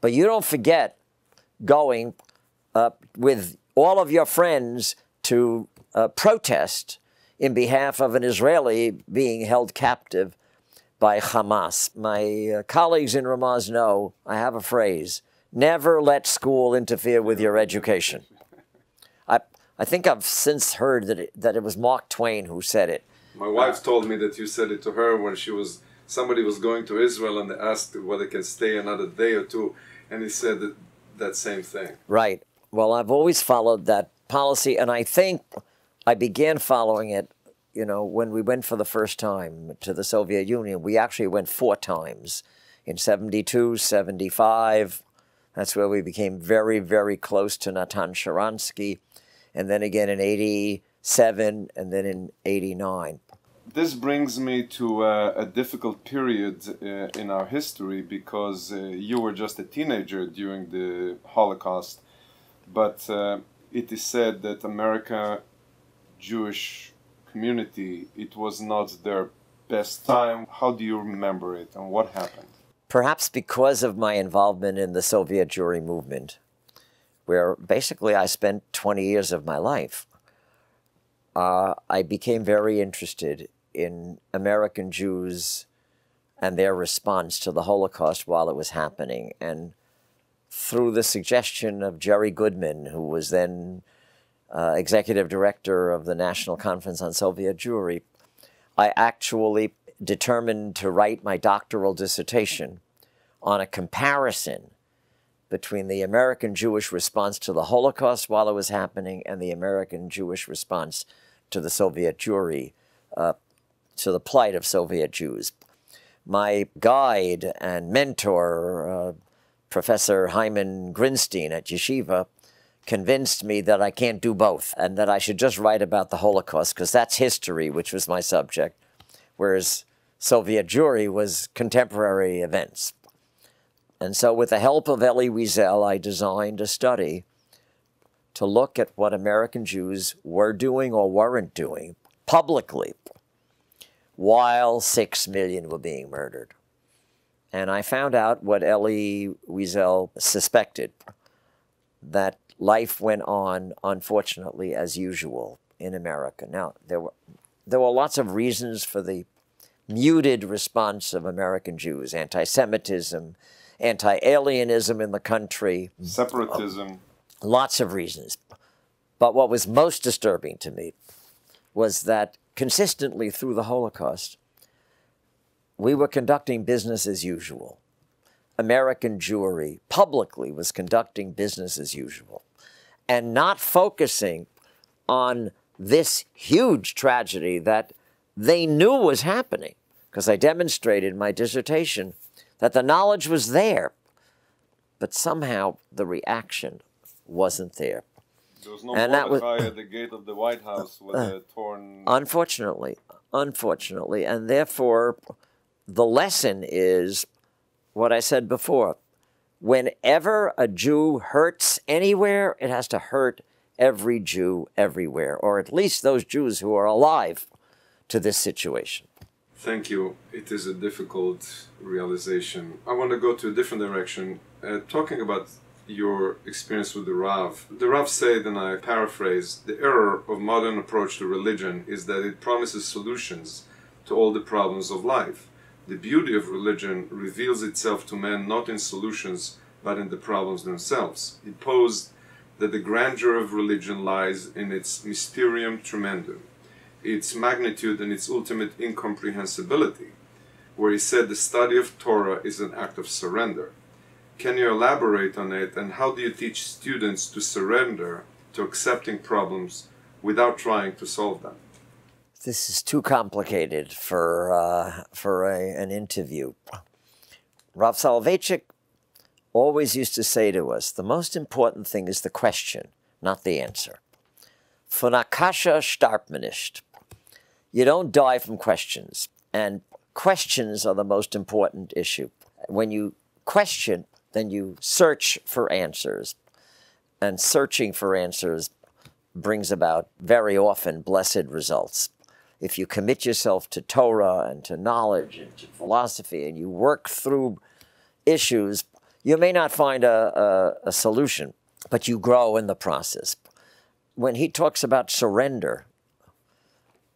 but you don't forget going uh, with all of your friends to uh, protest in behalf of an Israeli being held captive by Hamas. My uh, colleagues in Ramaz know I have a phrase never let school interfere with your education. I, I think I've since heard that it, that it was Mark Twain who said it. My wife told me that you said it to her when she was somebody was going to Israel and they asked whether they can stay another day or two, and he said that, that same thing. Right. Well, I've always followed that policy, and I think I began following it you know, when we went for the first time to the Soviet Union, we actually went four times in 72, 75. That's where we became very, very close to Natan Sharansky. And then again in 87 and then in 89. This brings me to uh, a difficult period uh, in our history because uh, you were just a teenager during the Holocaust. But uh, it is said that America Jewish community, it was not their best time. How do you remember it and what happened? Perhaps because of my involvement in the Soviet Jewry movement, where basically I spent 20 years of my life, uh, I became very interested in American Jews and their response to the Holocaust while it was happening. And through the suggestion of Jerry Goodman, who was then uh, executive director of the National Conference on Soviet Jewry, I actually determined to write my doctoral dissertation on a comparison between the American Jewish response to the Holocaust while it was happening and the American Jewish response to the Soviet Jewry, uh, to the plight of Soviet Jews. My guide and mentor, uh, Professor Hyman Grinstein at Yeshiva, convinced me that I can't do both and that I should just write about the Holocaust because that's history, which was my subject, whereas Soviet Jewry was contemporary events. And so, with the help of Elie Wiesel, I designed a study to look at what American Jews were doing or weren't doing publicly while six million were being murdered. And I found out what Elie Wiesel suspected that life went on, unfortunately, as usual in America. Now, there were, there were lots of reasons for the muted response of American Jews anti Semitism, anti alienism in the country, separatism. Lots of reasons. But what was most disturbing to me was that consistently through the Holocaust, we were conducting business as usual. American Jewry publicly was conducting business as usual. and not focusing on this huge tragedy that they knew was happening, because I demonstrated in my dissertation that the knowledge was there, but somehow the reaction wasn't there. There was no And that was- at the gate of the White House with a uh, torn. Unfortunately, unfortunately, and therefore the lesson is what I said before. Whenever a Jew hurts anywhere, it has to hurt every Jew everywhere, or at least those Jews who are alive to this situation. Thank you. It is a difficult realization. I want to go to a different direction. Uh, talking about your experience with the Rav. The Rav said, and I paraphrase, the error of modern approach to religion is that it promises solutions to all the problems of life. The beauty of religion reveals itself to men not in solutions, but in the problems themselves. He posed that the grandeur of religion lies in its mysterium tremendum, its magnitude and its ultimate incomprehensibility, where he said the study of Torah is an act of surrender. Can you elaborate on it and how do you teach students to surrender to accepting problems without trying to solve them? This is too complicated for uh, for a, an interview. Rav Soloveitchik always used to say to us, the most important thing is the question, not the answer. Von Akasha starb man nicht. You don't die from questions, and questions are the most important issue. When you question, then you search for answers, and searching for answers brings about very often blessed results. If you commit yourself to Torah and to knowledge and to philosophy and you work through issues, you may not find a, a, a solution, but you grow in the process. When he talks about surrender,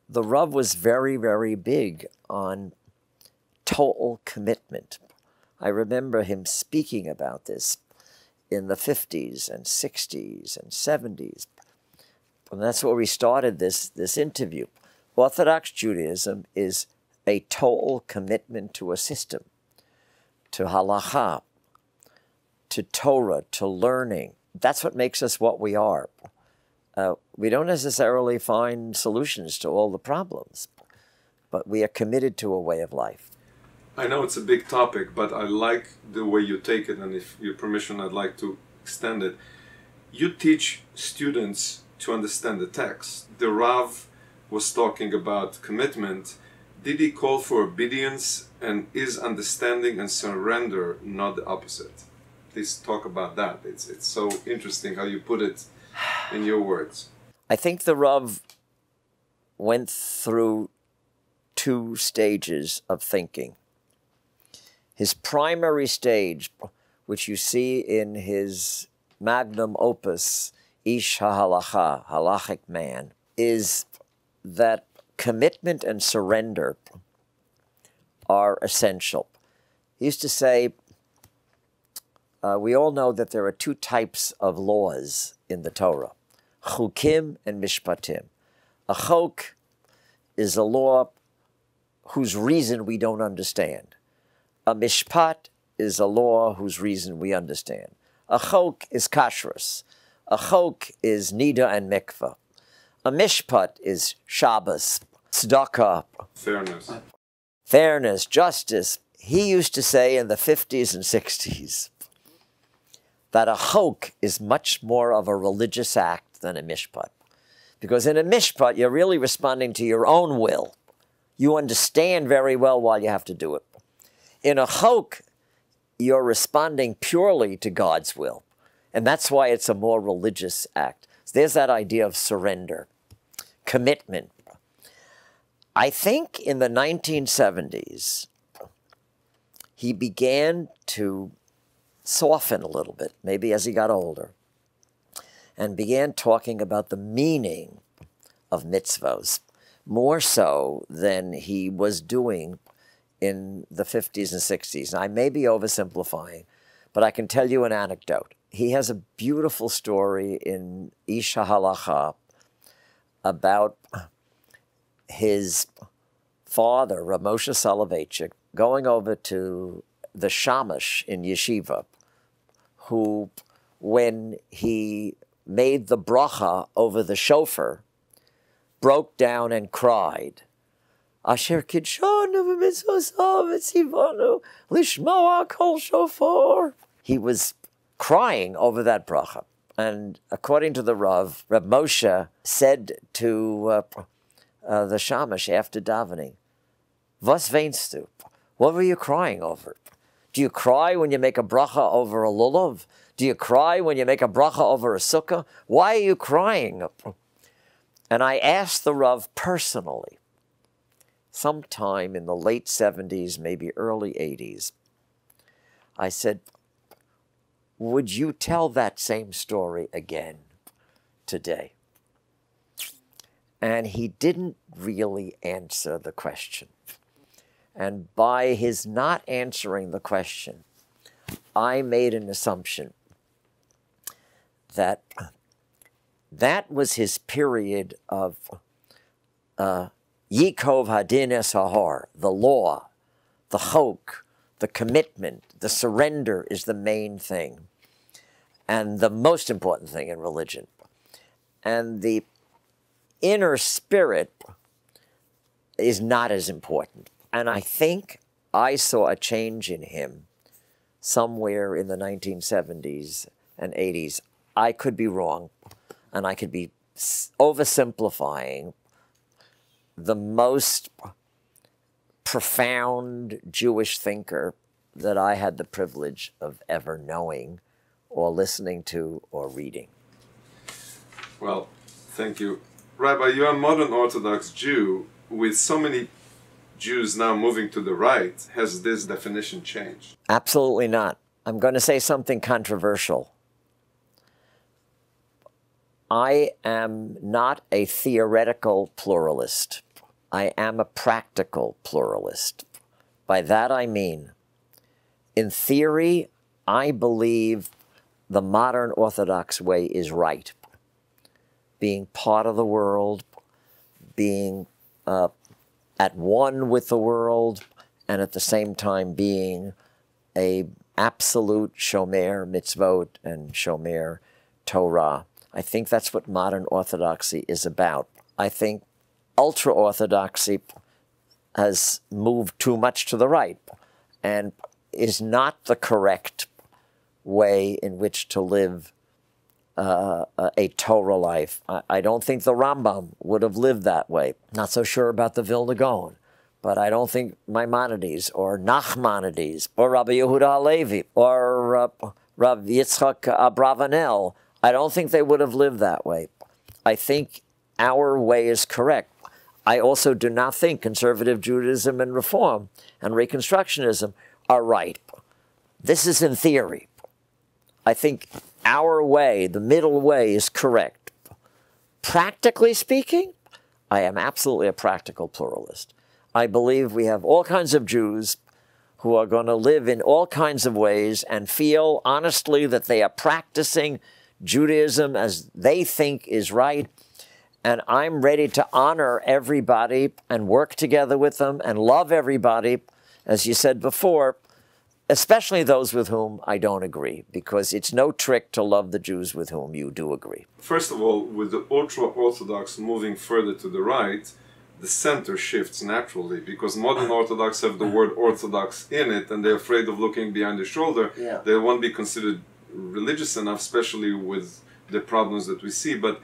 the Rav was very, very big on total commitment. I remember him speaking about this in the 50s and 60s and 70s. And that's where we started this, this interview. Orthodox Judaism is a total commitment to a system, to halacha, to Torah, to learning. That's what makes us what we are. Uh, we don't necessarily find solutions to all the problems, but we are committed to a way of life. I know it's a big topic, but I like the way you take it, and if your permission, I'd like to extend it. You teach students to understand the text. The Rav was talking about commitment. Did he call for obedience, and is understanding and surrender not the opposite? Please talk about that. It's it's so interesting how you put it in your words. I think the Rav went through two stages of thinking. His primary stage, which you see in his magnum opus, Ish HaHalacha, Halachic Man, is that commitment and surrender are essential. He used to say, uh, we all know that there are two types of laws in the Torah chukim and mishpatim. A chok is a law whose reason we don't understand. A mishpat is a law whose reason we understand. A chok is kashrus. A chok is nida and mikvah. A mishpat is Shabbos, tzedakah, Fairness. fairness, justice. He used to say in the 50s and 60s that a chok is much more of a religious act than a mishpat. Because in a mishpat, you're really responding to your own will. You understand very well why you have to do it. In a chok, you're responding purely to God's will. And that's why it's a more religious act. So there's that idea of surrender, commitment. I think in the 1970s, he began to soften a little bit, maybe as he got older, and began talking about the meaning of mitzvos more so than he was doing in the 50s and 60s. I may be oversimplifying, but I can tell you an anecdote. He has a beautiful story in Ish HaHalacha about his father, Ramosha Soloveitchik, going over to the Shamash in Yeshiva, who, when he made the bracha over the shofar, broke down and cried. Asher lishmoa kol shofar. He was crying over that bracha. And according to the Rav, Reb Moshe said to uh, uh, the shamash after davening, Was weinst? What were you crying over? Do you cry when you make a bracha over a lulav? Do you cry when you make a bracha over a sukkah? Why are you crying? And I asked the Rav personally, sometime in the late 70s, maybe early 80s, I said, Would you tell that same story again today? And he didn't really answer the question. And by his not answering the question, I made an assumption that that was his period of uh, Yikov Hadin Esahar, the law, the chok, the commitment, the surrender is the main thing, and the most important thing in religion. And the inner spirit is not as important. And I think I saw a change in him somewhere in the 1970s and 80s. I could be wrong, and I could be oversimplifying the most profound Jewish thinker that I had the privilege of ever knowing or listening to or reading. Well, thank you. Rabbi, you're a modern Orthodox Jew with so many Jews now moving to the right. Has this definition changed? Absolutely not. I'm going to say something controversial. I am not a theoretical pluralist. I am a practical pluralist. By that I mean, in theory, I believe the modern Orthodox way is right. Being part of the world, being uh, at one with the world, and at the same time being a absolute shomer mitzvot and shomer Torah. I think that's what modern orthodoxy is about. I think ultra orthodoxy has moved too much to the right and is not the correct way in which to live uh, a Torah life. I, I, don't think the Rambam would have lived that way. Not so sure about the Vilna Gaon, but I don't think Maimonides or Nachmanides or Rabbi Yehuda Halevi or uh, Rabbi Yitzchak Abravanel I don't think they would have lived that way. I think our way is correct. I also do not think conservative Judaism and reform and Reconstructionism are right. This is in theory. I think our way, the middle way, is correct. Practically speaking, I am absolutely a practical pluralist. I believe we have all kinds of Jews who are going to live in all kinds of ways and feel honestly that they are practicing Judaism as they think is right. And I'm ready to honor everybody and work together with them and love everybody, as you said before, especially those with whom I don't agree, because it's no trick to love the Jews with whom you do agree. First of all, with the ultra Orthodox moving further to the right, the center shifts naturally because modern Orthodox have the word Orthodox in it and they're afraid of looking behind the shoulder. Yeah. They won't be considered religious enough, especially with the problems that we see. But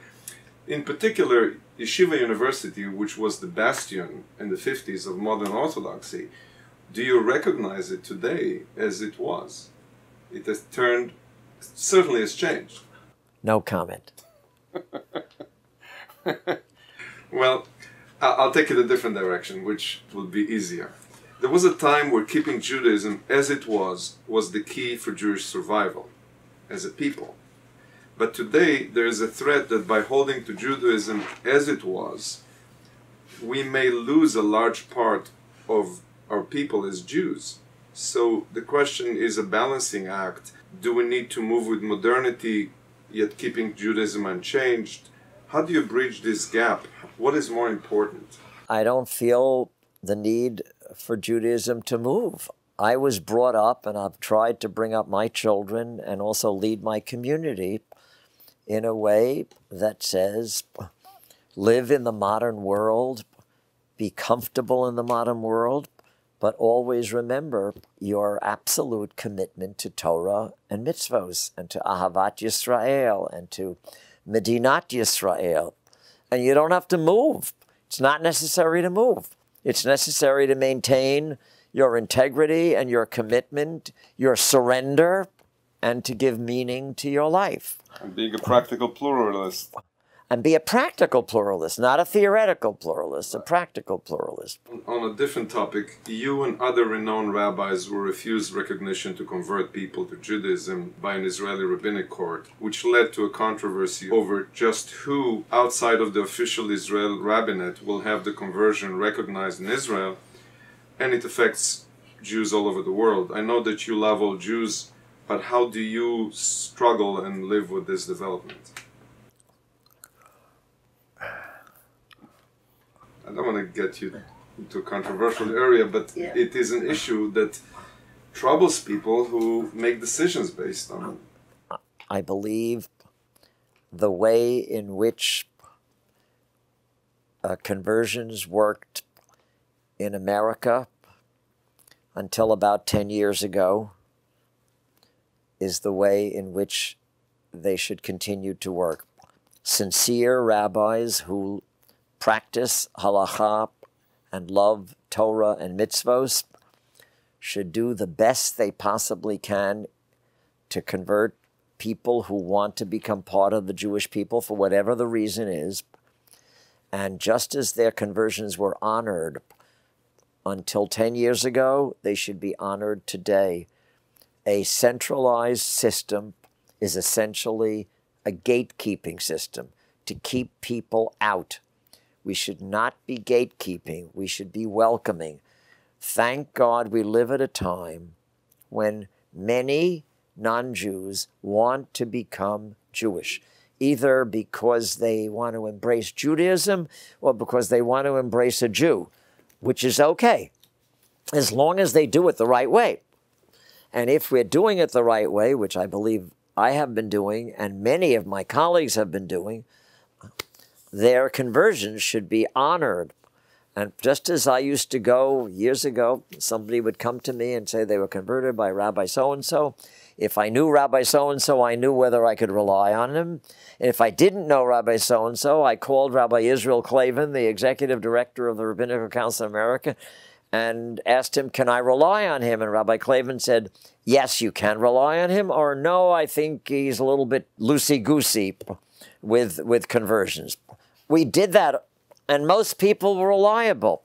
in particular, Yeshiva University, which was the bastion in the 50s of modern Orthodoxy, do you recognize it today as it was? It has turned, certainly has changed. No comment. well, I'll take it a different direction, which will be easier. There was a time where keeping Judaism as it was was the key for Jewish survival as a people. But today there is a threat that by holding to Judaism as it was, we may lose a large part of our people as Jews. So the question is a balancing act. Do we need to move with modernity yet keeping Judaism unchanged? How do you bridge this gap? What is more important? I don't feel the need for Judaism to move. I was brought up, and I've tried to bring up my children and also lead my community in a way that says live in the modern world, be comfortable in the modern world, but always remember your absolute commitment to Torah and mitzvos and to Ahavat Yisrael and to Medinat Yisrael. And you don't have to move. It's not necessary to move. It's necessary to maintain your integrity and your commitment, your surrender, and to give meaning to your life. And being a practical pluralist. And be a practical pluralist, not a theoretical pluralist, a practical pluralist. On a different topic, you and other renowned rabbis were refused recognition to convert people to Judaism by an Israeli rabbinic court, which led to a controversy over just who, outside of the official Israel rabbinate, will have the conversion recognized in Israel, and it affects Jews all over the world. I know that you love all Jews but how do you struggle and live with this development? I don't want to get you into a controversial area, but yeah. it is an issue that troubles people who make decisions based on it. I believe the way in which uh, conversions worked in America until about 10 years ago is the way in which they should continue to work. Sincere rabbis who practice halacha and love Torah and mitzvos should do the best they possibly can to convert people who want to become part of the Jewish people for whatever the reason is. And just as their conversions were honored until 10 years ago, they should be honored today a centralized system is essentially a gatekeeping system to keep people out. We should not be gatekeeping, we should be welcoming. Thank God we live at a time when many non Jews want to become Jewish, either because they want to embrace Judaism or because they want to embrace a Jew, which is okay, as long as they do it the right way. And if we're doing it the right way, which I believe I have been doing and many of my colleagues have been doing, their conversions should be honored. And just as I used to go years ago, somebody would come to me and say they were converted by Rabbi so and so. If I knew Rabbi so and so, I knew whether I could rely on him. If I didn't know Rabbi so and so, I called Rabbi Israel Klavan, the executive director of the Rabbinical Council of America, and asked him, Can I rely on him? And Rabbi Klavan said, Yes, you can rely on him, or no, I think he's a little bit loosey goosey with, with conversions. We did that, and most people were reliable.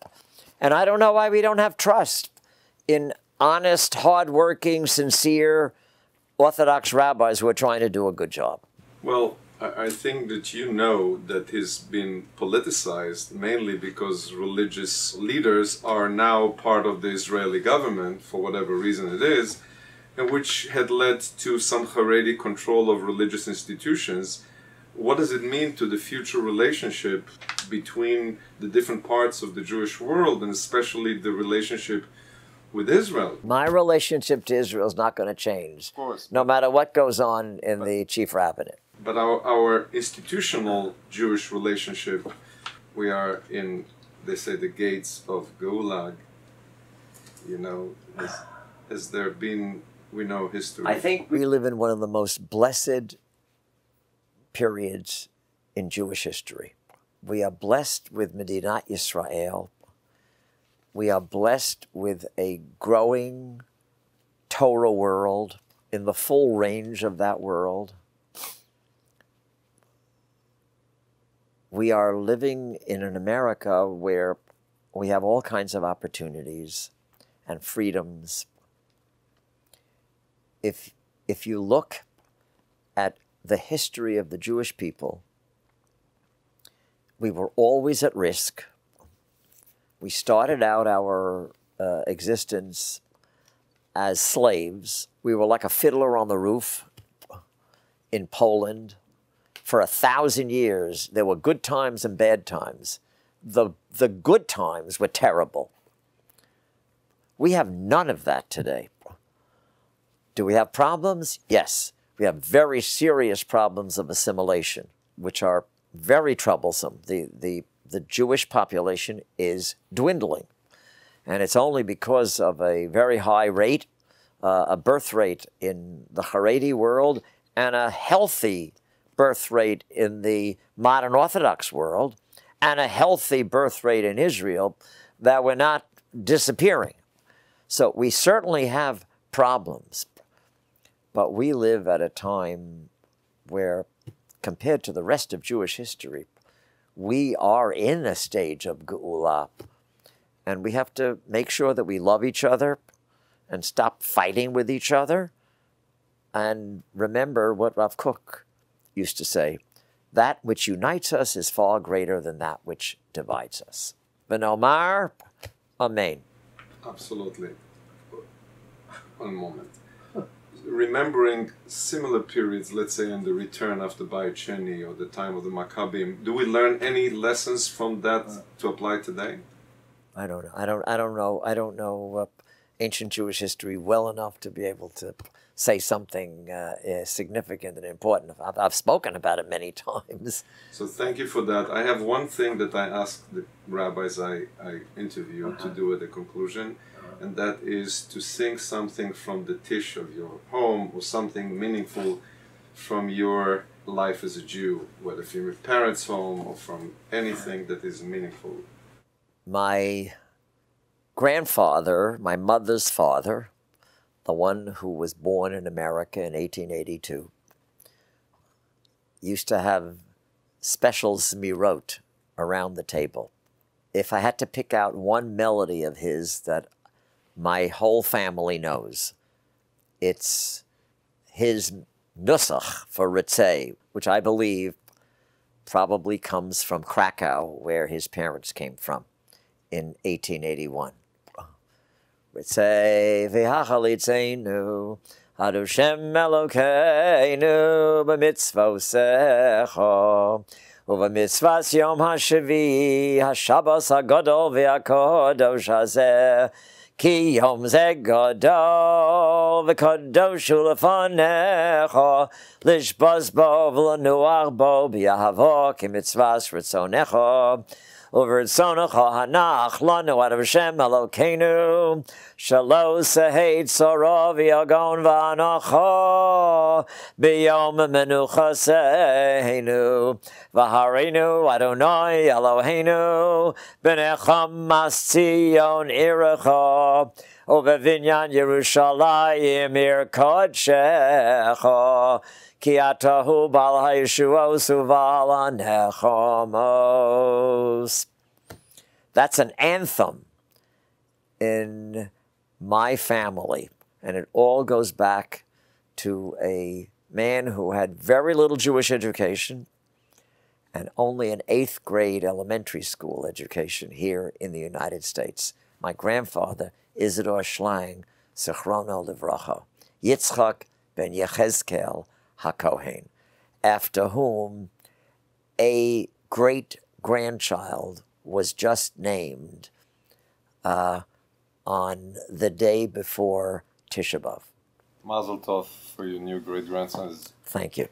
And I don't know why we don't have trust in honest, hardworking, sincere Orthodox rabbis who are trying to do a good job. Well, I think that you know that he's been politicized mainly because religious leaders are now part of the Israeli government for whatever reason it is, and which had led to some Haredi control of religious institutions. What does it mean to the future relationship between the different parts of the Jewish world, and especially the relationship with Israel? My relationship to Israel is not going to change, of course. no matter what goes on in but, the chief rabbinate but our, our institutional Jewish relationship, we are in, they say, the gates of Geula. You know, has, has there been, we know history. I think we live in one of the most blessed periods in Jewish history. We are blessed with Medina Israel. We are blessed with a growing Torah world in the full range of that world. we are living in an America where we have all kinds of opportunities and freedoms. If, if you look at the history of the Jewish people, we were always at risk. We started out our uh, existence as slaves. We were like a fiddler on the roof in Poland for a thousand years, there were good times and bad times. The, the good times were terrible. We have none of that today. Do we have problems? Yes. We have very serious problems of assimilation, which are very troublesome. The, the, the Jewish population is dwindling. And it's only because of a very high rate, uh, a birth rate in the Haredi world, and a healthy birth rate in the modern Orthodox world, and a healthy birth rate in Israel, that we're not disappearing. So we certainly have problems, but we live at a time where, compared to the rest of Jewish history, we are in a stage of Geula. And we have to make sure that we love each other and stop fighting with each other. And remember what Rav Kook used to say that which unites us is far greater than that which divides us. Benomar, Amen. Absolutely. One moment. Remembering similar periods, let's say in the return after Bayit Sheni or the time of the Maccabim, do we learn any lessons from that to apply today? I don't know. I don't. I don't know. I don't know uh, ancient Jewish history well enough to be able to say something uh, significant and important. I've, I've, spoken about it many times. So thank you for that. I have one thing that I ask the rabbis I, I interview uh-huh. to do at the conclusion, uh-huh. And that is to sing something from the tish of your home or something meaningful from your life as a Jew, whether from your parents' home or from anything that is meaningful my grandfather, my mother's father, the one who was born in America in 1882, used to have special zmirot around the table. If I had to pick out one melody of his that my whole family knows, it's his nusach for Ritzay, which I believe probably comes from Krakow, where his parents came from in 1881. Ritzei v'hachalitzenu Adu Shem Elokeinu b'mitzvosecho ובמצוות יום השביעי, השבוס הגדול והקדוש הזה, כי יום זה גדול וקדוש הוא לפניך, לשבוס בו ולנוח בו ביהבו כמצוות רצונך. Uvertzonach hanach lanu ad Hashem Elokeinu shalo seheid sorov yagon v'anacha biyom menucha seinu v'harenu Adonai Eloheinu b'necham maszion irecha uvevinyan Yerushalayim ir kodshecha Ki atahu bal nechamos. That's an anthem in my family, and it all goes back to a man who had very little Jewish education and only an eighth grade elementary school education here in the United States. My grandfather, Isidore Schlang, Zichrono Livracha, Yitzchak ben Yechezkel, HaKohen, after whom a great grandchild was just named uh, on the day before Tisha B'Av. Mazel tov for your new great grandson. Thank you.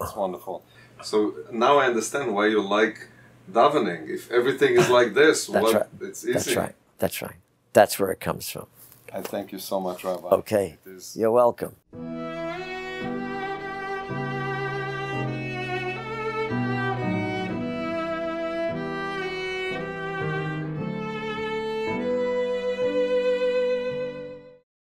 It's wonderful. So now I understand why you like davening. If everything is like this, That's what, right. it's easy. That's right. That's right. That's where it comes from. I thank you so much, Rabbi. Okay. You're welcome.